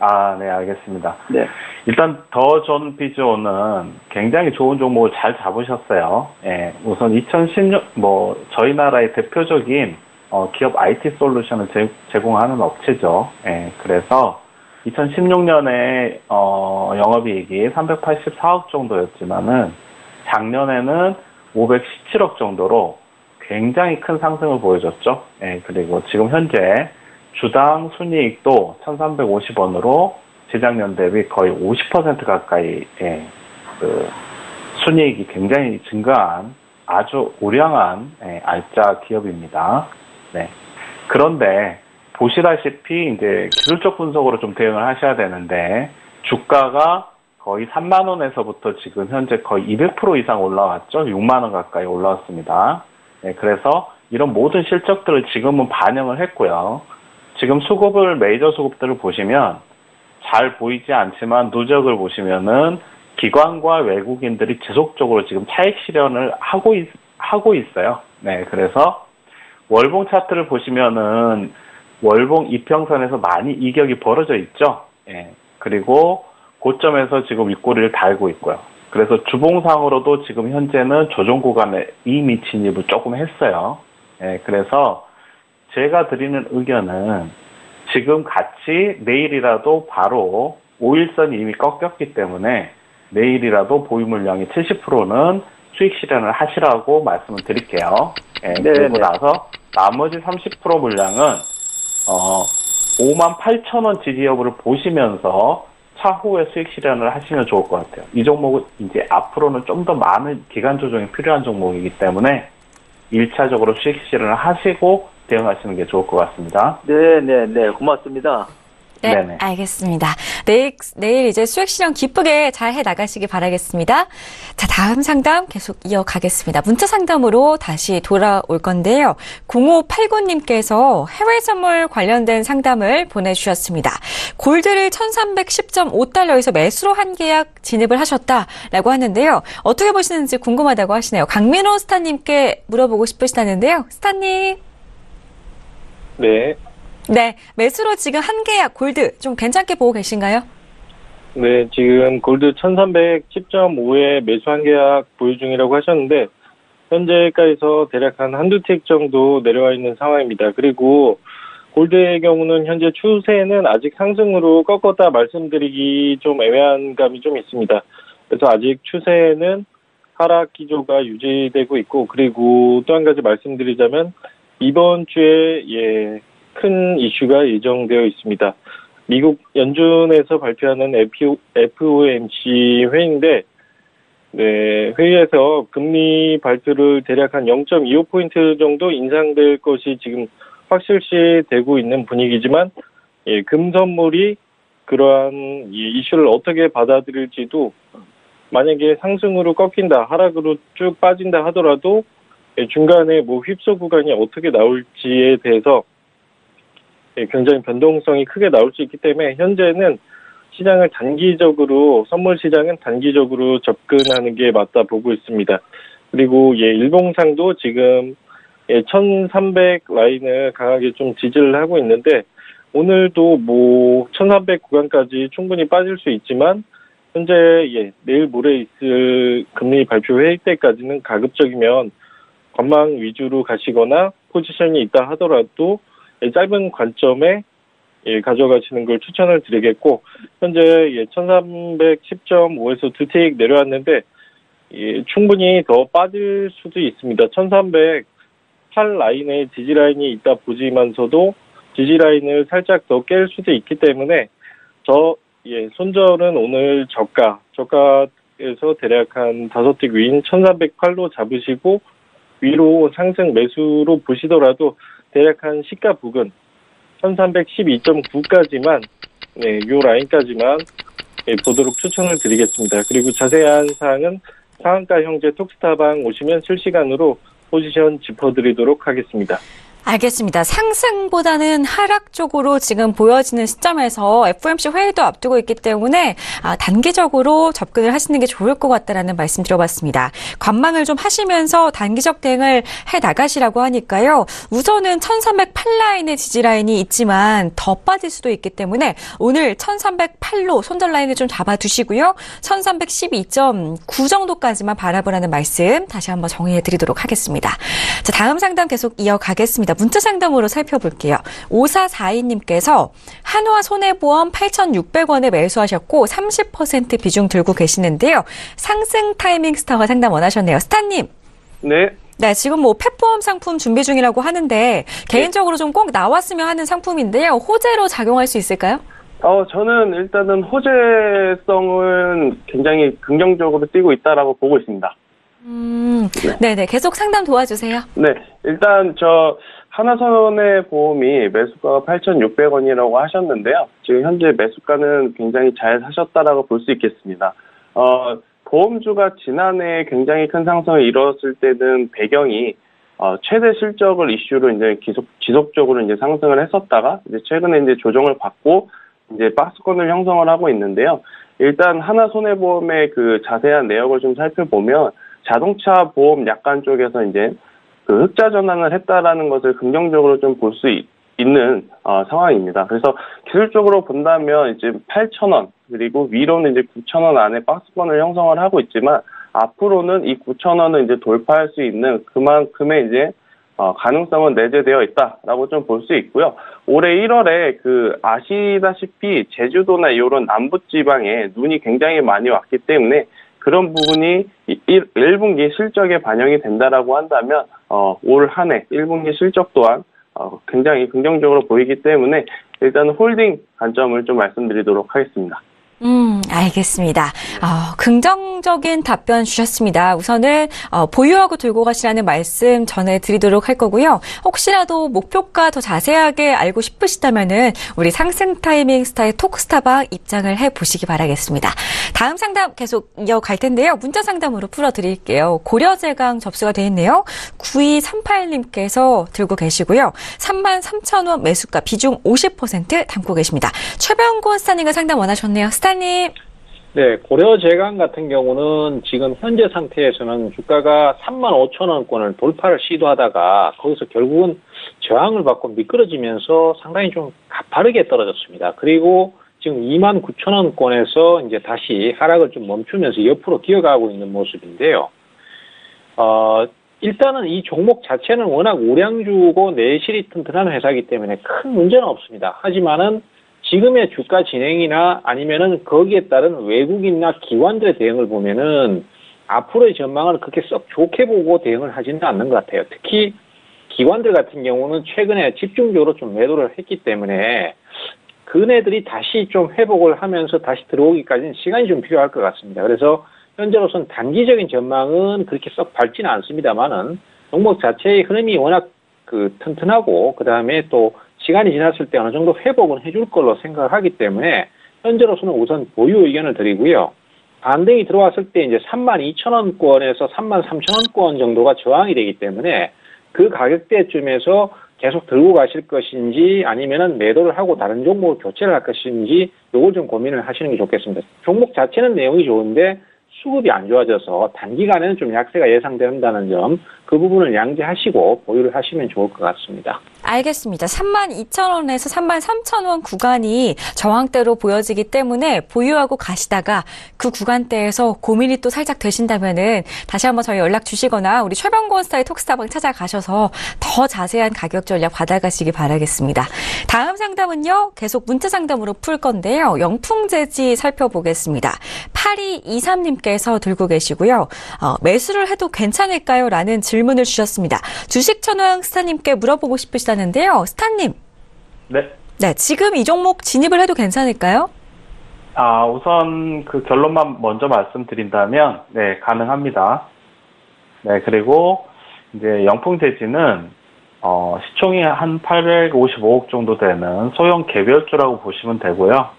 아, 네, 알겠습니다.
네.
일단 더존비즈온은 굉장히 좋은 종목을 잘 잡으셨어요. 예, 우선 2016, 뭐, 저희 나라의 대표적인 어, 기업 IT 솔루션을 제, 제공하는 업체죠. 예, 그래서 2016년에 어, 영업이익이 384억 정도였지만은 작년에는 517억 정도로 굉장히 큰 상승을 보여줬죠. 예, 그리고 지금 현재 주당 순이익도 1,350원으로 재작년 대비 거의 50% 가까이 예, 그 순이익이 굉장히 증가한 아주 우량한 예, 알짜 기업입니다. 네. 그런데 보시다시피 이제 기술적 분석으로 좀 대응을 하셔야 되는데 주가가 거의 3만 원에서부터 지금 현재 거의 200% 이상 올라왔죠. 6만 원 가까이 올라왔습니다. 네, 그래서 이런 모든 실적들을 지금은 반영을 했고요. 지금 수급을 메이저 수급들을 보시면 잘 보이지 않지만 누적을 보시면은 기관과 외국인들이 지속적으로 지금 차익 실현을 하고 있, 하고 있어요. 네, 그래서 월봉 차트를 보시면은 월봉 이평선에서 많이 이격이 벌어져 있죠. 예. 그리고 고점에서 지금 윗꼬리를 달고 있고요. 그래서 주봉상으로도 지금 현재는 조정 구간에 이미 진입을 조금 했어요. 예, 그래서 제가 드리는 의견은 지금 같이 내일이라도 바로 5일선이 이미 꺾였기 때문에 내일이라도 보유 물량이 70%는 수익 실현을 하시라고 말씀을 드릴게요. 예,
네,
그리고
네.
나서 나머지 30% 물량은 어 5만 8천 원 지지 여부를 보시면서 차후에 수익 실현을 하시면 좋을 것 같아요. 이 종목은 이제 앞으로는 좀 더 많은 기간 조정이 필요한 종목이기 때문에 1차적으로 수익 실현을 하시고 대응하시는 게 좋을 것 같습니다.
네 네 네. 고맙습니다.
네,
네네.
알겠습니다. 내일, 내일 이제 수액 실현 기쁘게 잘 해 나가시기 바라겠습니다. 자, 다음 상담 계속 이어가겠습니다. 문자 상담으로 다시 돌아올 건데요. 0589님께서 해외 선물 관련된 상담을 보내주셨습니다. 골드를 1310.5달러에서 매수로 한 계약 진입을 하셨다라고 하는데요. 어떻게 보시는지 궁금하다고 하시네요. 강민호 스타님께 물어보고 싶으시다는데요. 스타님.
네.
네, 매수로 지금 한 계약 골드 좀 괜찮게 보고 계신가요?
네, 지금 골드 1310.5에 매수 한 계약 보유 중이라고 하셨는데, 현재가에서 대략 한 한두 틱 정도 내려와 있는 상황입니다. 그리고 골드의 경우는 현재 추세는 아직 상승으로 꺾었다 말씀드리기 좀 애매한 감이 좀 있습니다. 그래서 아직 추세는 하락 기조가 유지되고 있고, 그리고 또 한 가지 말씀드리자면, 이번 주에, 예, 큰 이슈가 예정되어 있습니다. 미국 연준에서 발표하는 FOMC 회의인데, 네, 회의에서 금리 발표를 대략 한 0.25포인트 정도 인상될 것이 지금 확실시 되고 있는 분위기지만, 예, 금선물이 그러한 이 이슈를 어떻게 받아들일지도 만약에 상승으로 꺾인다, 하락으로 쭉 빠진다 하더라도 예, 중간에 뭐 휩소 구간이 어떻게 나올지에 대해서 예, 굉장히 변동성이 크게 나올 수 있기 때문에 현재는 시장을 단기적으로 선물 시장은 단기적으로 접근하는 게 맞다 보고 있습니다. 그리고 예 일봉상도 지금 예, 1300 라인을 강하게 좀 지지를 하고 있는데 오늘도 뭐 1300 구간까지 충분히 빠질 수 있지만 현재 예 내일 모레 있을 금리 발표 회의 때까지는 가급적이면 관망 위주로 가시거나 포지션이 있다 하더라도 예, 짧은 관점에 예, 가져가시는 걸 추천을 드리겠고 현재 예, 1310.5에서 두틱 내려왔는데 예, 충분히 더 빠질 수도 있습니다. 1308 라인에 지지 라인이 있다 보지만서도 지지 라인을 살짝 더 깰 수도 있기 때문에 저 예, 손절은 오늘 저가 저가에서 대략 한 다섯 틱 위인 1308로 잡으시고 위로 상승 매수로 보시더라도 대략 한 시가 부근 1312.9까지만 네, 요 라인까지만 예, 보도록 추천을 드리겠습니다. 그리고 자세한 사항은 상한가 형제 톡스타방 오시면 실시간으로 포지션 짚어드리도록 하겠습니다.
알겠습니다. 상승보다는 하락 쪽으로 지금 보여지는 시점에서 FOMC 회의도 앞두고 있기 때문에 아, 단기적으로 접근을 하시는 게 좋을 것 같다라는 말씀 드려봤습니다. 관망을 좀 하시면서 단기적 대응을 해 나가시라고 하니까요. 우선은 1308 라인의 지지 라인이 있지만 더 빠질 수도 있기 때문에 오늘 1308로 손절 라인을 좀 잡아두시고요. 1312.9 정도까지만 바라보라는 말씀 다시 한번 정리해 드리도록 하겠습니다. 자, 다음 상담 계속 이어가겠습니다. 문자 상담으로 살펴볼게요. 5442님께서 한화 손해보험 8,600원에 매수하셨고 30% 비중 들고 계시는데요. 상승 타이밍 스타와 상담 원하셨네요. 스타님.
네.
네, 지금 뭐 펫보험 상품 준비 중이라고 하는데 개인적으로 좀 꼭 나왔으면 하는 상품인데요. 호재로 작용할 수 있을까요?
어, 저는 일단은 호재성은 굉장히 긍정적으로 뛰고 있다라고 보고 있습니다.
음, 네 네. 계속 상담 도와주세요.
네, 일단 저 하나손해보험이 매수가가 8,600원이라고 하셨는데요. 지금 현재 매수가는 굉장히 잘 사셨다라고 볼 수 있겠습니다. 어, 보험주가 지난해 굉장히 큰 상승을 이뤘을 때는 배경이 어, 최대 실적을 이슈로 이제 계속 지속적으로 이제 상승을 했었다가 이제 최근에 이제 조정을 받고 이제 박스권을 형성을 하고 있는데요. 일단 하나 손해보험의 그 자세한 내역을 좀 살펴보면 자동차 보험 약관 쪽에서 이제 그 흑자 전환을 했다라는 것을 긍정적으로 좀 볼 수 있는 어, 상황입니다. 그래서 기술적으로 본다면 이제 8,000원 그리고 위로는 이제 9,000원 안에 박스권을 형성을 하고 있지만 앞으로는 이 9,000원을 이제 돌파할 수 있는 그만큼의 이제 어, 가능성은 내재되어 있다라고 좀 볼 수 있고요. 올해 1월에 그 아시다시피 제주도나 이런 남부 지방에 눈이 굉장히 많이 왔기 때문에 그런 부분이 1, 1분기 실적에 반영이 된다라고 한다면 어, 올 한 해 1분기 실적 또한 어, 굉장히 긍정적으로 보이기 때문에 일단 홀딩 관점을 좀 말씀드리도록 하겠습니다.
음, 알겠습니다. 어, 긍정적인 답변 주셨습니다. 우선은 어, 보유하고 들고 가시라는 말씀 전해드리도록 할 거고요. 혹시라도 목표가 더 자세하게 알고 싶으시다면은 우리 상승 타이밍 스타의 톡스타방 입장을 해 보시기 바라겠습니다. 다음 상담 계속 이어갈 텐데요. 문자 상담으로 풀어드릴게요. 고려제강 접수가 되어 있네요. 9238님께서 들고 계시고요. 3만 3천원 매수가 비중 50% 담고 계십니다. 최병곤 스타님과 상담 원하셨네요. 스타 님.
네, 고려제강 같은 경우는 지금 현재 상태에서는 주가가 3만 5천 원권을 돌파를 시도하다가 거기서 결국은 저항을 받고 미끄러지면서 상당히 좀 가파르게 떨어졌습니다. 그리고 지금 2만 9천 원권에서 이제 다시 하락을 좀 멈추면서 옆으로 기어가고 있는 모습인데요. 어, 일단은 이 종목 자체는 워낙 우량주고 내실이 튼튼한 회사이기 때문에 큰 문제는 없습니다. 하지만은 지금의 주가 진행이나 아니면은 거기에 따른 외국인이나 기관들의 대응을 보면은 앞으로의 전망을 그렇게 썩 좋게 보고 대응을 하지는 않는 것 같아요. 특히 기관들 같은 경우는 최근에 집중적으로 좀 매도를 했기 때문에 그네들이 다시 좀 회복을 하면서 다시 들어오기까지는 시간이 좀 필요할 것 같습니다. 그래서 현재로서는 단기적인 전망은 그렇게 썩 밝지는 않습니다만은 종목 자체의 흐름이 워낙 그 튼튼하고 그 다음에 또 시간이 지났을 때 어느 정도 회복은 해줄 걸로 생각을 하기 때문에 현재로서는 우선 보유 의견을 드리고요. 반등이 들어왔을 때 이제 3만 2천 원권에서 3만 3천 원권 정도가 저항이 되기 때문에 그 가격대쯤에서 계속 들고 가실 것인지 아니면은 매도를 하고 다른 종목을 교체를 할 것인지 요걸 좀 고민을 하시는 게 좋겠습니다. 종목 자체는 내용이 좋은데 수급이 안 좋아져서 단기간에는 좀 약세가 예상된다는 점, 그 부분을 양지하시고 보유를 하시면 좋을 것 같습니다.
알겠습니다. 3만 2천 원에서 3만 3천 원 구간이 저항대로 보여지기 때문에 보유하고 가시다가 그 구간대에서 고민이 또 살짝 되신다면은 다시 한번 저희 연락 주시거나 우리 최병곤 스타의 톡스타방 찾아가셔서 더 자세한 가격 전략 받아가시기 바라겠습니다. 다음 상담은요, 계속 문자 상담으로 풀 건데요. 영풍재지 살펴보겠습니다. 8223님께서 들고 계시고요. 어, 매수를 해도 괜찮을까요? 라는 질문 을 주셨습니다. 주식 천왕 스타님께 물어보고 싶으시다는데요. 스타님.
네.
네, 지금 이 종목 진입을 해도 괜찮을까요?
아, 우선 그 결론만 먼저 말씀드린다면, 네, 가능합니다. 네, 그리고 이제 영풍재지는, 어, 시총이 한 855억 정도 되는 소형 개별주라고 보시면 되고요.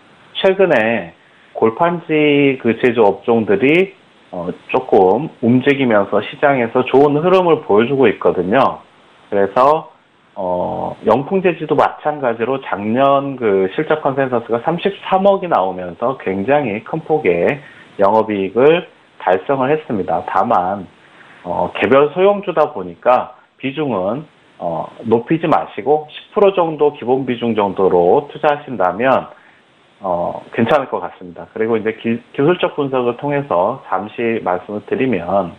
최근에 골판지 그 제조 업종들이 어, 조금 움직이면서 시장에서 좋은 흐름을 보여주고 있거든요. 그래서 어, 영풍제지도 마찬가지로 작년 그 실적 컨센서스가 33억이 나오면서 굉장히 큰 폭의 영업이익을 달성을 했습니다. 다만 어, 개별 소형주다 보니까 비중은 어, 높이지 마시고 10% 정도 기본 비중 정도로 투자하신다면 어, 괜찮을 것 같습니다. 그리고 이제 기, 기술적 분석을 통해서 잠시 말씀을 드리면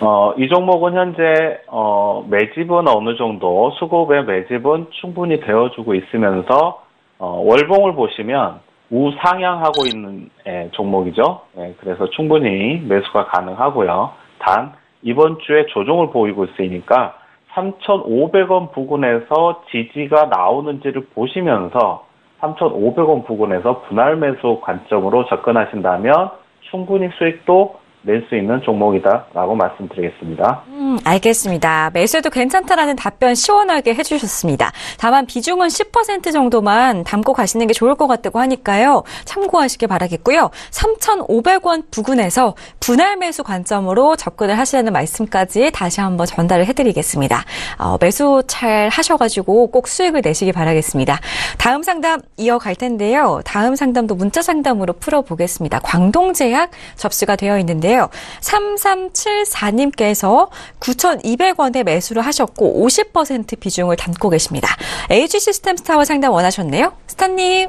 어, 이 종목은 현재 어, 매집은 어느 정도 수급의 매집은 충분히 되어주고 있으면서 어, 월봉을 보시면 우상향하고 있는 예, 종목이죠. 예, 그래서 충분히 매수가 가능하고요. 단 이번 주에 조정을 보이고 있으니까 3,500원 부근에서 지지가 나오는지를 보시면서 3,500원 부근에서 분할 매수 관점으로 접근하신다면 충분히 수익도 낼 수 있는 종목이다라고 말씀드리겠습니다.
음, 알겠습니다. 매수해도 괜찮다라는 답변 시원하게 해주셨습니다. 다만 비중은 10% 정도만 담고 가시는 게 좋을 것 같다고 하니까요. 참고하시길 바라겠고요. 3,500원 부근에서 분할 매수 관점으로 접근을 하시라는 말씀까지 다시 한번 전달을 해드리겠습니다. 어, 매수 잘 하셔가지고 꼭 수익을 내시기 바라겠습니다. 다음 상담 이어갈 텐데요. 다음 상담도 문자 상담으로 풀어보겠습니다. 광동제약 접수가 되어 있는데요. 3374님께서 9,200원에 매수를 하셨고 50% 비중을 담고 계십니다. AG 시스템 스타와 상담 원하셨네요. 스타님.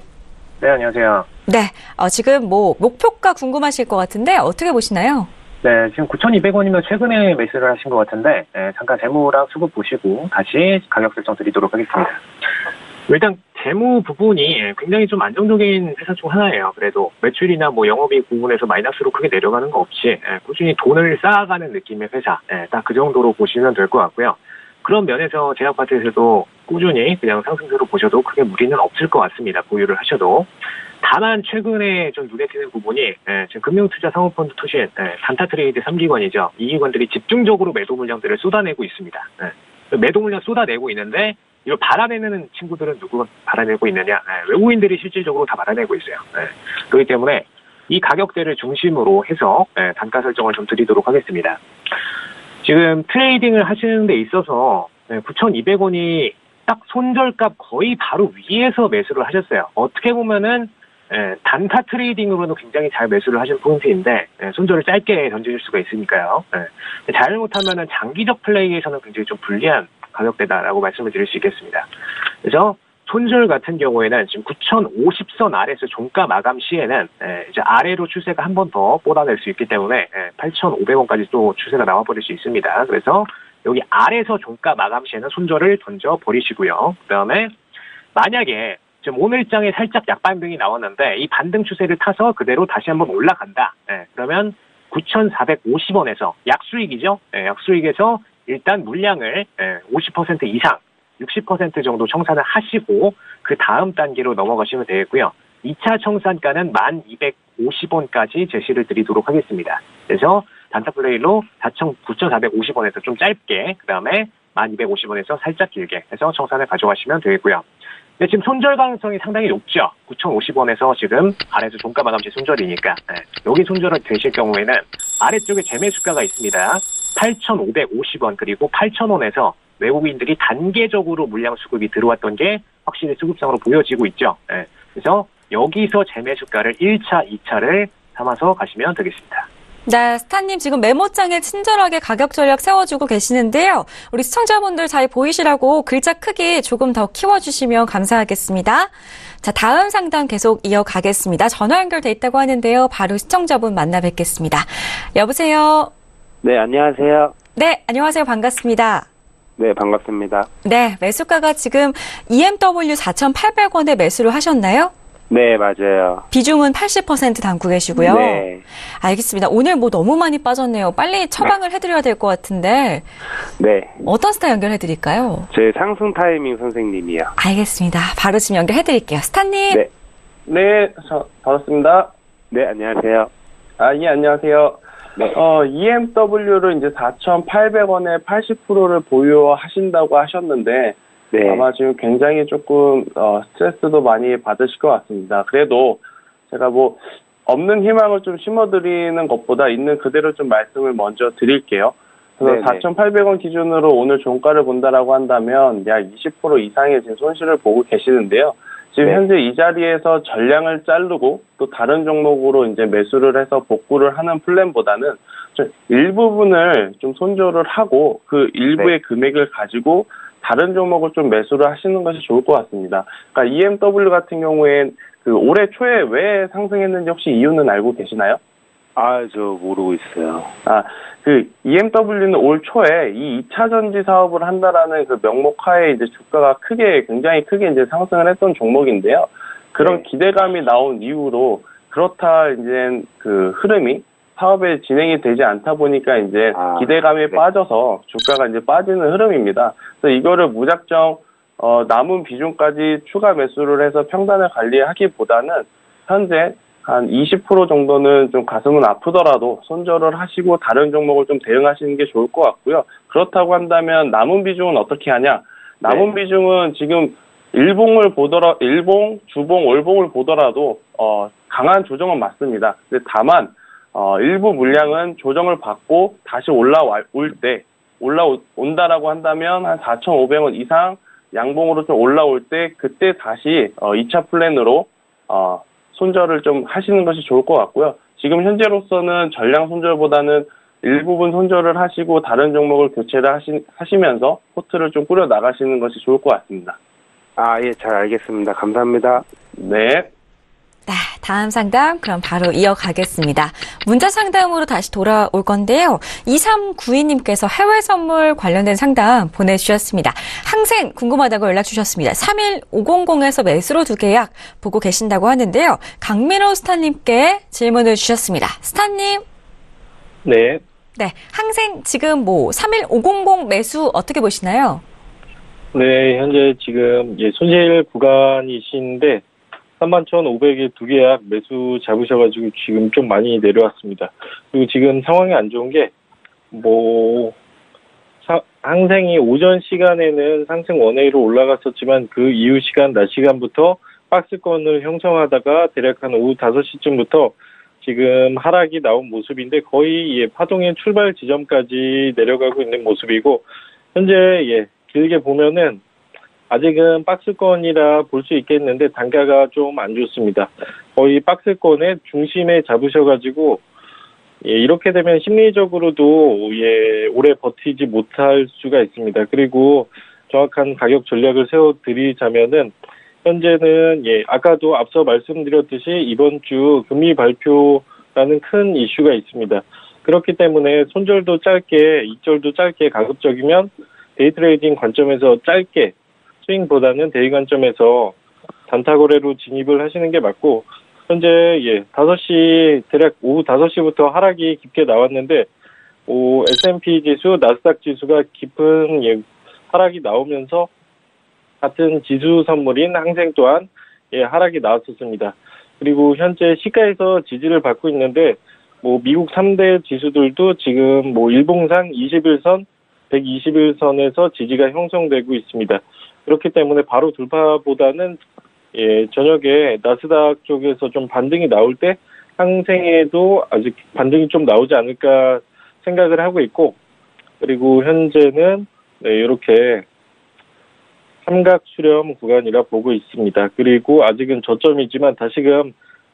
네, 안녕하세요.
네, 어, 지금 뭐 목표가 궁금하실 것 같은데 어떻게 보시나요?
네, 지금 9,200원이면 최근에 매수를 하신 것 같은데, 네, 잠깐 재무랑 수급 보시고 다시 가격 설정 드리도록 하겠습니다. 일단 재무 부분이 굉장히 좀 안정적인 회사 중 하나예요. 그래도 매출이나 뭐 영업이익 부분에서 마이너스로 크게 내려가는 거 없이 예, 꾸준히 돈을 쌓아가는 느낌의 회사, 예, 딱그 정도로 보시면 될 것 같고요. 그런 면에서 제약 파트에서도 꾸준히 그냥 상승세로 보셔도 크게 무리는 없을 것 같습니다. 보유를 하셔도. 다만 최근에 좀 눈에 띄는 부분이 예, 지금 금융투자 사모펀드 투신 예, 단타 트레이드 3기관이죠. 이 기관들이 집중적으로 매도 물량들을 쏟아내고 있습니다. 예. 매도 물량 쏟아내고 있는데 이걸 받아내는 친구들은 누구가 받아내고 있느냐? 예, 외국인들이 실질적으로 다 받아내고 있어요. 예. 그렇기 때문에 이 가격대를 중심으로 해서 예, 단가 설정을 좀 드리도록 하겠습니다. 지금 trading을 하시는 데 있어서 9,200원이 딱 손절값 거의 바로 위에서 매수를 하셨어요. 어떻게 보면은 예, 단타 트레이딩으로는 굉장히 잘 매수를 하신 포인트인데 예, 손절을 짧게 던질 수가 있으니까요. 예, 잘못하면은 장기적 플레이에서는 굉장히 좀 불리한 가격대다라고 말씀을 드릴 수 있겠습니다. 그래서 손절 같은 경우에는 지금 9,050선 아래에서 종가 마감 시에는 예, 이제 아래로 추세가 한 번더 뻗어낼 수 있기 때문에 예, 8,500원까지 또 추세가 나와버릴 수 있습니다. 그래서 여기 아래에서 종가 마감 시에는 손절을 던져 버리시고요. 그다음에 만약에 지금 오늘장에 살짝 약반등이 나왔는데 이 반등 추세를 타서 그대로 다시 한번 올라간다. 예, 그러면 9,450원에서 약수익이죠. 예, 약수익에서 일단 물량을 예, 50% 이상 60% 정도 청산을 하시고 그 다음 단계로 넘어가시면 되겠고요. 2차 청산가는 1,250원까지 제시를 드리도록 하겠습니다. 그래서 단타 플레이로 4,9,450원에서 좀 짧게 그 다음에 1,250원에서 살짝 길게 해서 청산을 가져가시면 되겠고요. 근데 지금 손절 가능성이 상당히 높죠. 9,050원에서 지금 아래에서 종가 마감시 손절이니까 네. 여기 손절을 되실 경우에는 아래쪽에 재매수가가 있습니다. 8,550원 그리고 8,000원에서 외국인들이 단계적으로 물량 수급이 들어왔던 게 확실히 수급상으로 보여지고 있죠. 네. 그래서 여기서 재매수가를 1차, 2차를 삼아서 가시면 되겠습니다.
네, 스타님 지금 메모장에 친절하게 가격 전략 세워주고 계시는데요. 우리 시청자분들 잘 보이시라고 글자 크기 조금 더 키워주시면 감사하겠습니다. 자, 다음 상담 계속 이어가겠습니다. 전화 연결돼 있다고 하는데요. 바로 시청자분 만나 뵙겠습니다. 여보세요?
네, 안녕하세요.
네, 안녕하세요. 반갑습니다.
네, 반갑습니다.
네, 매수가가 지금 EMW 4,800원에 매수를 하셨나요?
네, 맞아요.
비중은 80% 담고 계시고요.
네.
알겠습니다. 오늘 뭐 너무 많이 빠졌네요. 빨리 처방을 해드려야 될 것 같은데
네.
어떤 스타 연결해드릴까요?
제 상승 타이밍 선생님이요.
알겠습니다. 바로 지금 연결해드릴게요. 스타님.
네.
네, 저, 반갑습니다.
네, 안녕하세요.
아, 예, 안녕하세요.
네.
어, EMW를 이제 4,800원에 80%를 보유하신다고 하셨는데,
네.
아마 지금 굉장히 조금, 어, 스트레스도 많이 받으실 것 같습니다. 그래도 제가 뭐, 없는 희망을 좀 심어드리는 것보다 있는 그대로 좀 말씀을 먼저 드릴게요. 그래서
네네.
4,800원 기준으로 오늘 종가를 본다라고 한다면 약 20% 이상의 지금 손실을 보고 계시는데요. 지금
네.
현재 이 자리에서 전량을 자르고 또 다른 종목으로 이제 매수를 해서 복구를 하는 플랜보다는 좀 일부분을 좀 손절을 하고 그 일부의
네.
금액을 가지고 다른 종목을 좀 매수를 하시는 것이 좋을 것 같습니다. 그러니까 EMW 같은 경우엔 그 올해 초에 왜 상승했는지 혹시 이유는 알고 계시나요?
아, 저 모르고 있어요.
아, 그 EMW는 올 초에 이 2차 전지 사업을 한다라는 그 명목하에 이제 주가가 크게 굉장히 크게 이제 상승을 했던 종목인데요. 그런
네.
기대감이 나온 이후로 그렇다 이제 그 흐름이 사업에 진행이 되지 않다 보니까 이제
아,
기대감에
네.
빠져서 주가가 이제 빠지는 흐름입니다. 그래서 이거를 무작정 어, 남은 비중까지 추가 매수를 해서 평단을 관리하기보다는 현재 한 20% 정도는 좀 가슴은 아프더라도 손절을 하시고 다른 종목을 좀 대응하시는 게 좋을 것 같고요. 그렇다고 한다면 남은 비중은 어떻게 하냐? 남은
네.
비중은 지금 일봉을 보더라, 일봉, 주봉, 월봉을 보더라도 어, 강한 조정은 맞습니다. 근데 다만 어, 일부 물량은 조정을 받고 다시 올라올 때 올라온다라고 한다면 한 4,500원 이상 양봉으로 좀 올라올 때 그때 다시 어, 2차 플랜으로 어, 손절을 좀 하시는 것이 좋을 것 같고요. 지금 현재로서는 전량 손절보다는 일부분 손절을 하시고 다른 종목을 교체를 하시, 하시면서 포트를 좀 꾸려 나가시는 것이 좋을 것 같습니다.
아, 예, 잘 알겠습니다. 감사합니다.
네.
네, 다음 상담 그럼 바로 이어가겠습니다. 문자 상담으로 다시 돌아올 건데요. 2392님께서 해외 선물 관련된 상담 보내주셨습니다. 항생 궁금하다고 연락 주셨습니다. 31500에서 매수로 두 계약 보고 계신다고 하는데요. 강민호 스타님께 질문을 주셨습니다. 스타님.
네.
네, 항생 지금 뭐 31500 매수 어떻게 보시나요?
네, 현재 지금 예, 손실 구간이신데 31,500에 두 계약 매수 잡으셔가지고 지금 좀 많이 내려왔습니다. 그리고 지금 상황이 안 좋은 게, 뭐, 사- 항생이 오전 시간에는 상승 원웨이로 올라갔었지만 그 이후 시간, 낮 시간부터 박스권을 형성하다가 대략 한 오후 5시쯤부터 지금 하락이 나온 모습인데 거의 예, 파동의 출발 지점까지 내려가고 있는 모습이고 현재 예, 길게 보면은 아직은 박스권이라 볼 수 있겠는데 단가가 좀 안 좋습니다. 거의 박스권의 중심에 잡으셔가지고 예, 이렇게 되면 심리적으로도 예, 오래 버티지 못할 수가 있습니다. 그리고 정확한 가격 전략을 세워드리자면은 현재는 예, 아까도 앞서 말씀드렸듯이 이번 주 금리 발표라는 큰 이슈가 있습니다. 그렇기 때문에 손절도 짧게, 이절도 짧게 가급적이면 day trading 관점에서 짧게 스윙보다는 day 관점에서 단타 거래로 진입을 하시는 게 맞고 현재 예 5시 대략 오후 5시부터 하락이 깊게 나왔는데 오 S&P 지수, 나스닥 지수가 깊은 예 하락이 나오면서 같은 지수 선물인 항셍 또한 예 하락이 나왔었습니다. 그리고 현재 시가에서 지지를 받고 있는데 뭐 미국 3대 지수들도 지금 뭐 일봉상 20일선, 121선에서 지지가 형성되고 있습니다. 그렇기 때문에 바로 돌파보다는 예, 저녁에 나스닥 쪽에서 좀 반등이 나올 때 항생에도 아직 반등이 좀 나오지 않을까 생각을 하고 있고 그리고 현재는 네, 이렇게 삼각 수렴 구간이라 보고 있습니다. 그리고 아직은 저점이지만 다시금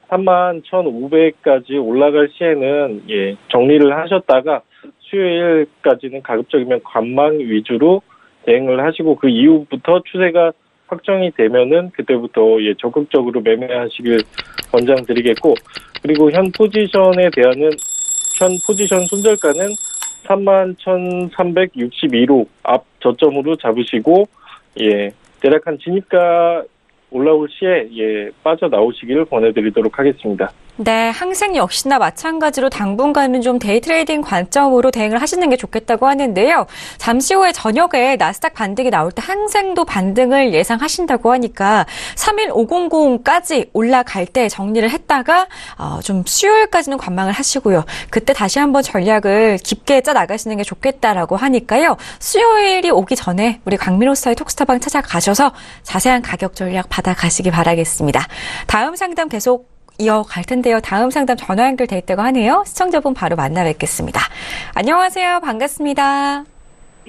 31,500까지 올라갈 시에는 예, 정리를 하셨다가 수요일까지는 가급적이면 관망 위주로 대응을 하시고 그 이후부터 추세가 확정이 되면은 그때부터 예, 적극적으로 매매하시길 권장드리겠고 그리고 현 포지션에 대한은 현 포지션 손절가는 31,362로 앞 저점으로 잡으시고 예 대략 한 진입가 올라올 시에 예 빠져나오시기를 권해드리도록 하겠습니다.
네, 항셍 역시나 마찬가지로 당분간은 좀 day trading 관점으로 대응을 하시는 게 좋겠다고 하는데요. 잠시 후에 저녁에 나스닥 반등이 나올 때 항셍도 반등을 예상하신다고 하니까 31500까지 올라갈 때 정리를 했다가 어, 좀 수요일까지는 관망을 하시고요. 그때 다시 한번 전략을 깊게 짜 나가시는 게 좋겠다라고 하니까요. 수요일이 오기 전에 우리 강민호스타의 톡스타방 찾아가셔서 자세한 가격 전략 받아가시기 바라겠습니다. 다음 상담 계속 이어갈 텐데요. 다음 상담 전화 연결돼 있다고 하네요. 시청자분 바로 만나 뵙겠습니다. 안녕하세요. 반갑습니다.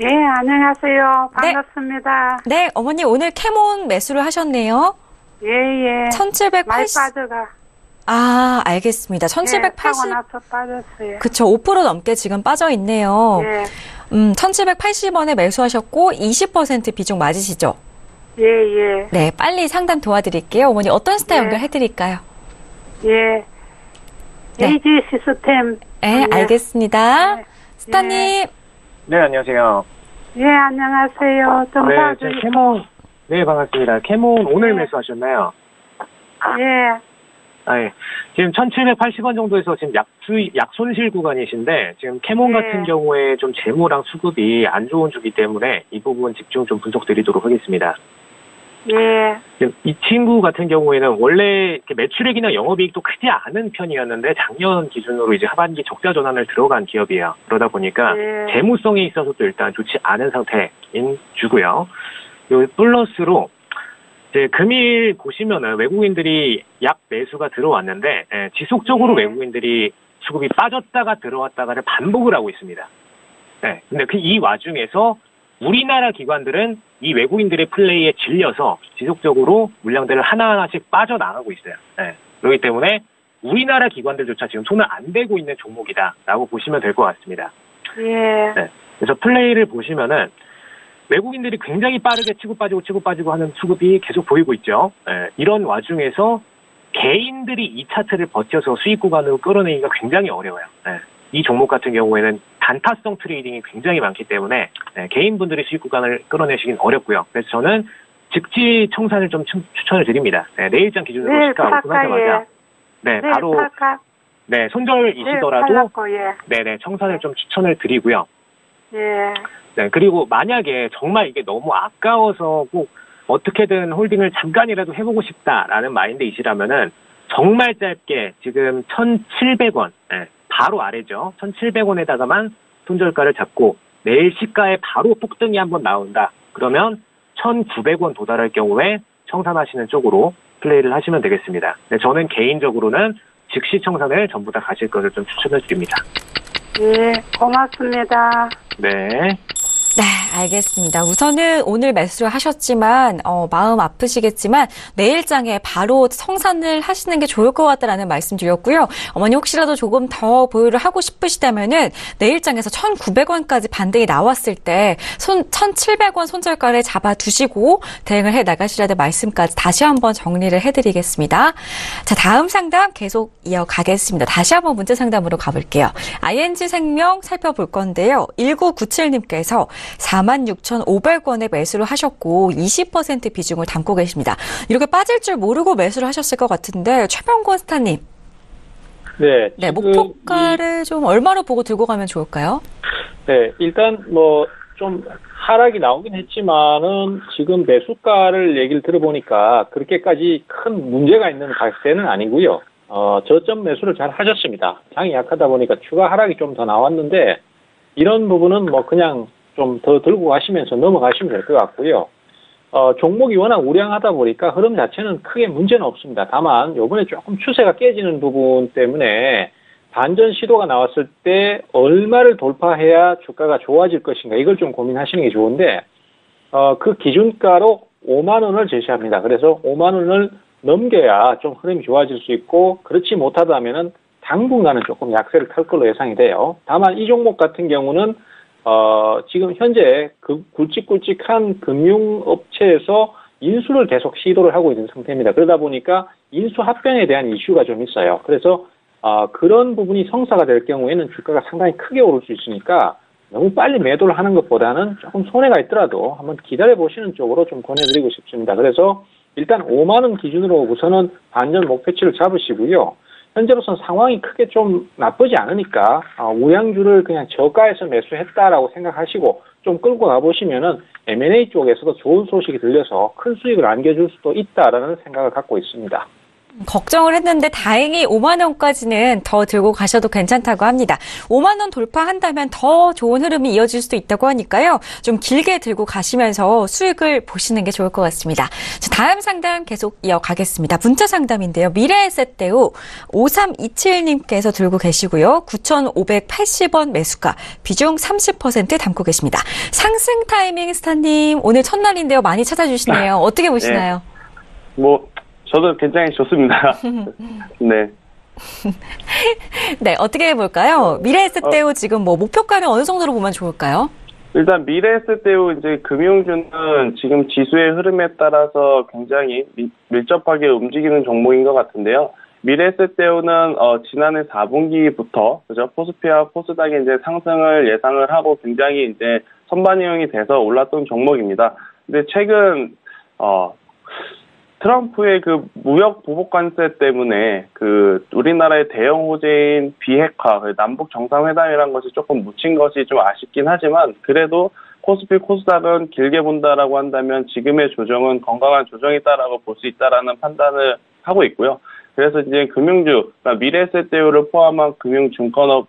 예, 안녕하세요. 반갑습니다.
네, 어머니 오늘 캐몬 매수를 하셨네요.
예, 예.
1780.
많이 빠져가.
아, 알겠습니다.
예, 사고
1780.
나서 빠졌어요.
그쵸, 5% 넘게 지금 빠져 있네요.
예,
음, 1780원에 매수하셨고 20% 비중 맞으시죠?
예, 예.
네, 빨리 상담 도와드릴게요. 어머니 어떤 스타
네.
연결해드릴까요?
예.
네.
AG 시스템.
네,
예.
알겠습니다.
네.
스타님,
네, 안녕하세요.
예, 안녕하세요. 좀
네, 캐몬, 네, 반갑습니다. 캐몬 오늘 매수하셨나요?
예,
아, 예. 지금 1780원 정도에서 지금 약 수익, 약 손실 구간이신데, 지금 캐몬
네.
같은 경우에 좀 재무랑 수급이 안 좋은 주기 때문에 이 부분 집중 좀 분석 드리도록 하겠습니다.
예,
이 친구 같은 경우에는 원래 매출액이나 영업이익도 크지 않은 편이었는데 작년 기준으로 이제 하반기 적자 전환을 들어간 기업이에요. 그러다 보니까
네.
재무성에 있어서도 일단 좋지 않은 상태인 주고요. 요 플러스로 이제 금일 보시면은 외국인들이 약 매수가 들어왔는데 예, 지속적으로
네.
외국인들이 수급이 빠졌다가 들어왔다가를 반복을 하고 있습니다. 네, 근데 그 이 와중에서 우리나라 기관들은 이 외국인들의 플레이에 질려서 지속적으로 물량들을 하나하나씩 빠져나가고 있어요. 네, 그렇기 때문에 우리나라 기관들조차 지금 손을 안 대고 있는 종목이다라고 보시면 될 것 같습니다.
예,
네. 그래서 플레이를 보시면은 외국인들이 굉장히 빠르게 치고 빠지고 치고 빠지고 하는 수급이 계속 보이고 있죠. 예, 이런 와중에서 개인들이 이 차트를 버텨서 수익 구간으로 끌어내기가 굉장히 어려워요. 예, 이 종목 같은 경우에는 단타성 trading이 굉장히 많기 때문에 예, 개인분들이 수익 구간을 끌어내시긴 어렵고요. 그래서 저는 즉지 청산을 좀 추- 추천을 드립니다. 예, 내일장 기준으로
네,
시가 오픈하자마자
팔까요?
네,
네,
바로? 네
네,
손절이시더라도
팔라고, 예,
네네 청산을 좀 추천을 드리고요.
예,
네, 그리고 만약에 정말 이게 너무 아까워서 꼭 어떻게든 홀딩을 잠깐이라도 해보고 싶다라는 마인드이시라면은 정말 짧게 지금 1,700원, 예, 바로 아래죠. 1,700원에다가만 손절가를 잡고 내일 시가에 바로 폭등이 한번 나온다. 그러면 1,900원 도달할 경우에 청산하시는 쪽으로 플레이를 하시면 되겠습니다. 네, 저는 개인적으로는 즉시 청산을 전부 다 가실 것을 좀 추천을 드립니다.
예, 고맙습니다.
네.
네, 알겠습니다. 우선은 오늘 매수를 하셨지만 어, 마음 아프시겠지만 내일장에 바로 성산을 하시는 게 좋을 것 같다라는 말씀 드렸고요. 어머니 혹시라도 조금 더 보유를 하고 싶으시다면은 내일장에서 1,900원까지 반등이 나왔을 때 손 1,700원 손절가를 잡아 두시고 대응을 해 나가시라는 말씀까지 다시 한번 정리를 해드리겠습니다. 자, 다음 상담 계속 이어가겠습니다. 다시 한번 문제 상담으로 가볼게요. ING 생명 살펴볼 건데요. 1997님께서 46,500원에 매수를 하셨고 20% 비중을 담고 계십니다. 이렇게 빠질 줄 모르고 매수를 하셨을 것 같은데 최병권 스타님.
네.
네, 목표가를 좀 얼마로 보고 들고 가면 좋을까요?
네, 일단 뭐 좀 하락이 나오긴 했지만은 지금 매수가를 얘기를 들어보니까 그렇게까지 큰 문제가 있는 가격대는 아니고요. 어, 저점 매수를 잘 하셨습니다. 장이 약하다 보니까 추가 하락이 좀 더 나왔는데 이런 부분은 뭐 그냥 좀 더 들고 가시면서 넘어가시면 될 것 같고요. 어, 종목이 워낙 우량하다 보니까 흐름 자체는 크게 문제는 없습니다. 다만 요번에 조금 추세가 깨지는 부분 때문에 반전 시도가 나왔을 때 얼마를 돌파해야 주가가 좋아질 것인가 이걸 좀 고민하시는 게 좋은데 어, 그 기준가로 5만 원을 제시합니다. 그래서 5만 원을 넘겨야 좀 흐름이 좋아질 수 있고 그렇지 못하다면은 당분간은 조금 약세를 탈 걸로 예상이 돼요. 다만 이 종목 같은 경우는 어, 지금 현재 그 굵직굵직한 금융업체에서 인수를 계속 시도를 하고 있는 상태입니다. 그러다 보니까 인수 합병에 대한 이슈가 좀 있어요. 그래서 어, 그런 부분이 성사가 될 경우에는 주가가 상당히 크게 오를 수 있으니까 너무 빨리 매도를 하는 것보다는 조금 손해가 있더라도 한번 기다려 보시는 쪽으로 좀 권해드리고 싶습니다. 그래서 일단 5만 원 기준으로 우선은 반전 목표치를 잡으시고요. 현재로서는 상황이 크게 좀 나쁘지 않으니까 어, 우량주를 그냥 저가에서 매수했다라고 생각하시고 좀 끌고 가보시면은 M&A 쪽에서도 좋은 소식이 들려서 큰 수익을 안겨줄 수도 있다라는 생각을 갖고 있습니다.
걱정을 했는데 다행히 5만 원까지는 더 들고 가셔도 괜찮다고 합니다. 5만 원 돌파한다면 더 좋은 흐름이 이어질 수도 있다고 하니까요. 좀 길게 들고 가시면서 수익을 보시는 게 좋을 것 같습니다. 자, 다음 상담 계속 이어가겠습니다. 문자 상담인데요. 미래에셋대우 5327님께서 들고 계시고요. 9,580원 매수가 비중 30% 담고 계십니다. 상승 타이밍 스타님 오늘 첫날인데요. 많이 찾아주시네요. 어떻게 보시나요?
뭐 저도 굉장히 좋습니다. 네.
네, 어떻게 해볼까요? 미래 에셋대우 지금 뭐 목표가를 어느 정도로 보면 좋을까요?
일단 미래 에셋대우 이제 금융주는 지금 지수의 흐름에 따라서 굉장히 미- 밀접하게 움직이는 종목인 것 같은데요. 미래 에셋대우는 어, 지난해 4분기부터 그죠 포스피와 포스닥이 이제 상승을 예상을 하고 굉장히 이제 선반영이 돼서 올랐던 종목입니다. 근데 최근 어, 트럼프의 그 무역 보복 관세 때문에 그 우리나라의 대형 호재인 비핵화, 그 남북 정상회담이라는 것이 조금 묻힌 것이 좀 아쉽긴 하지만 그래도 코스피 코스닥은 길게 본다라고 한다면 지금의 조정은 건강한 조정이다라고 볼 수 있다라는 판단을 하고 있고요. 그래서 이제 금융주, 그러니까 미래세대우를 포함한 금융증권업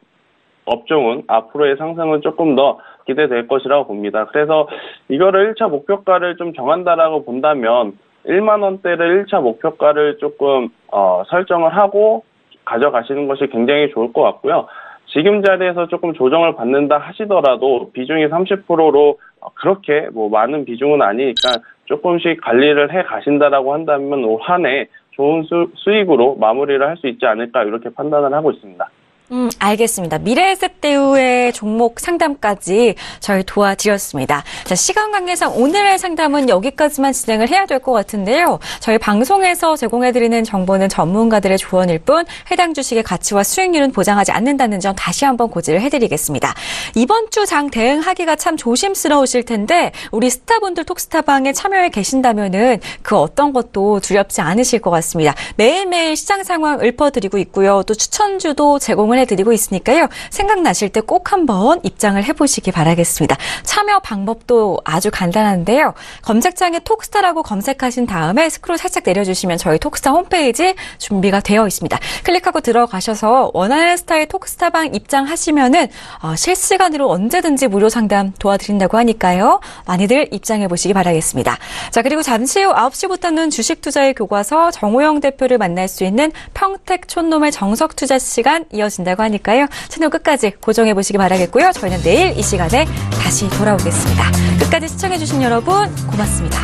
업종은 앞으로의 상승은 조금 더 기대될 것이라고 봅니다. 그래서 이거를 1차 목표가를 좀 정한다라고 본다면 1만 원대를 1차 목표가를 조금 어, 설정을 하고 가져가시는 것이 굉장히 좋을 것 같고요. 지금 자리에서 조금 조정을 받는다 하시더라도 비중이 30%로 그렇게 뭐 많은 비중은 아니니까 조금씩 관리를 해 가신다라고 한다면 올 한 해 좋은 수, 수익으로 마무리를 할 수 있지 않을까 이렇게 판단을 하고 있습니다.
음, 알겠습니다. 미래에셋 대우의 종목 상담까지 저희 도와드렸습니다. 자, 시간 관계상 오늘의 상담은 여기까지만 진행을 해야 될 것 같은데요. 저희 방송에서 제공해드리는 정보는 전문가들의 조언일 뿐 해당 주식의 가치와 수익률은 보장하지 않는다는 점 다시 한번 고지를 해드리겠습니다. 이번 주 장 대응하기가 참 조심스러우실 텐데 우리 스타분들 톡스타방에 참여해 계신다면은 그 어떤 것도 두렵지 않으실 것 같습니다. 매일매일 시장 상황 읊어드리고 있고요. 또 추천주도 제공을 응원해드리고 있으니까요. 생각나실 때 꼭 한번 입장을 해보시기 바라겠습니다. 참여 방법도 아주 간단한데요. 검색창에 톡스타라고 검색하신 다음에 스크롤 살짝 내려주시면 저희 톡스타 홈페이지 준비가 되어 있습니다. 클릭하고 들어가셔서 원하는 스타일 톡스타방 입장하시면은 어, 실시간으로 언제든지 무료 상담 도와드린다고 하니까요. 많이들 입장해 보시기 바라겠습니다. 자, 그리고 잠시 후 9시부터는 주식 투자의 교과서 정호영 대표를 만날 수 있는 평택 촌놈의 정석 투자 시간 이어진 다고 하니까요. 채널 끝까지 고정해 보시기 바라겠고요. 저희는 내일 이 시간에 다시 돌아오겠습니다. 끝까지 시청해 주신 여러분 고맙습니다.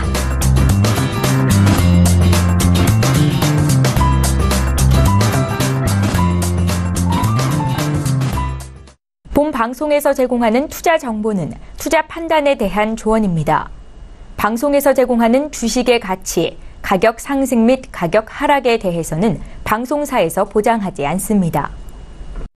본 방송에서 제공하는 투자 정보는 투자 판단에 대한 조언입니다. 방송에서 제공하는 주식의 가치, 가격 상승 및 가격 하락에 대해서는 방송사에서 보장하지 않습니다.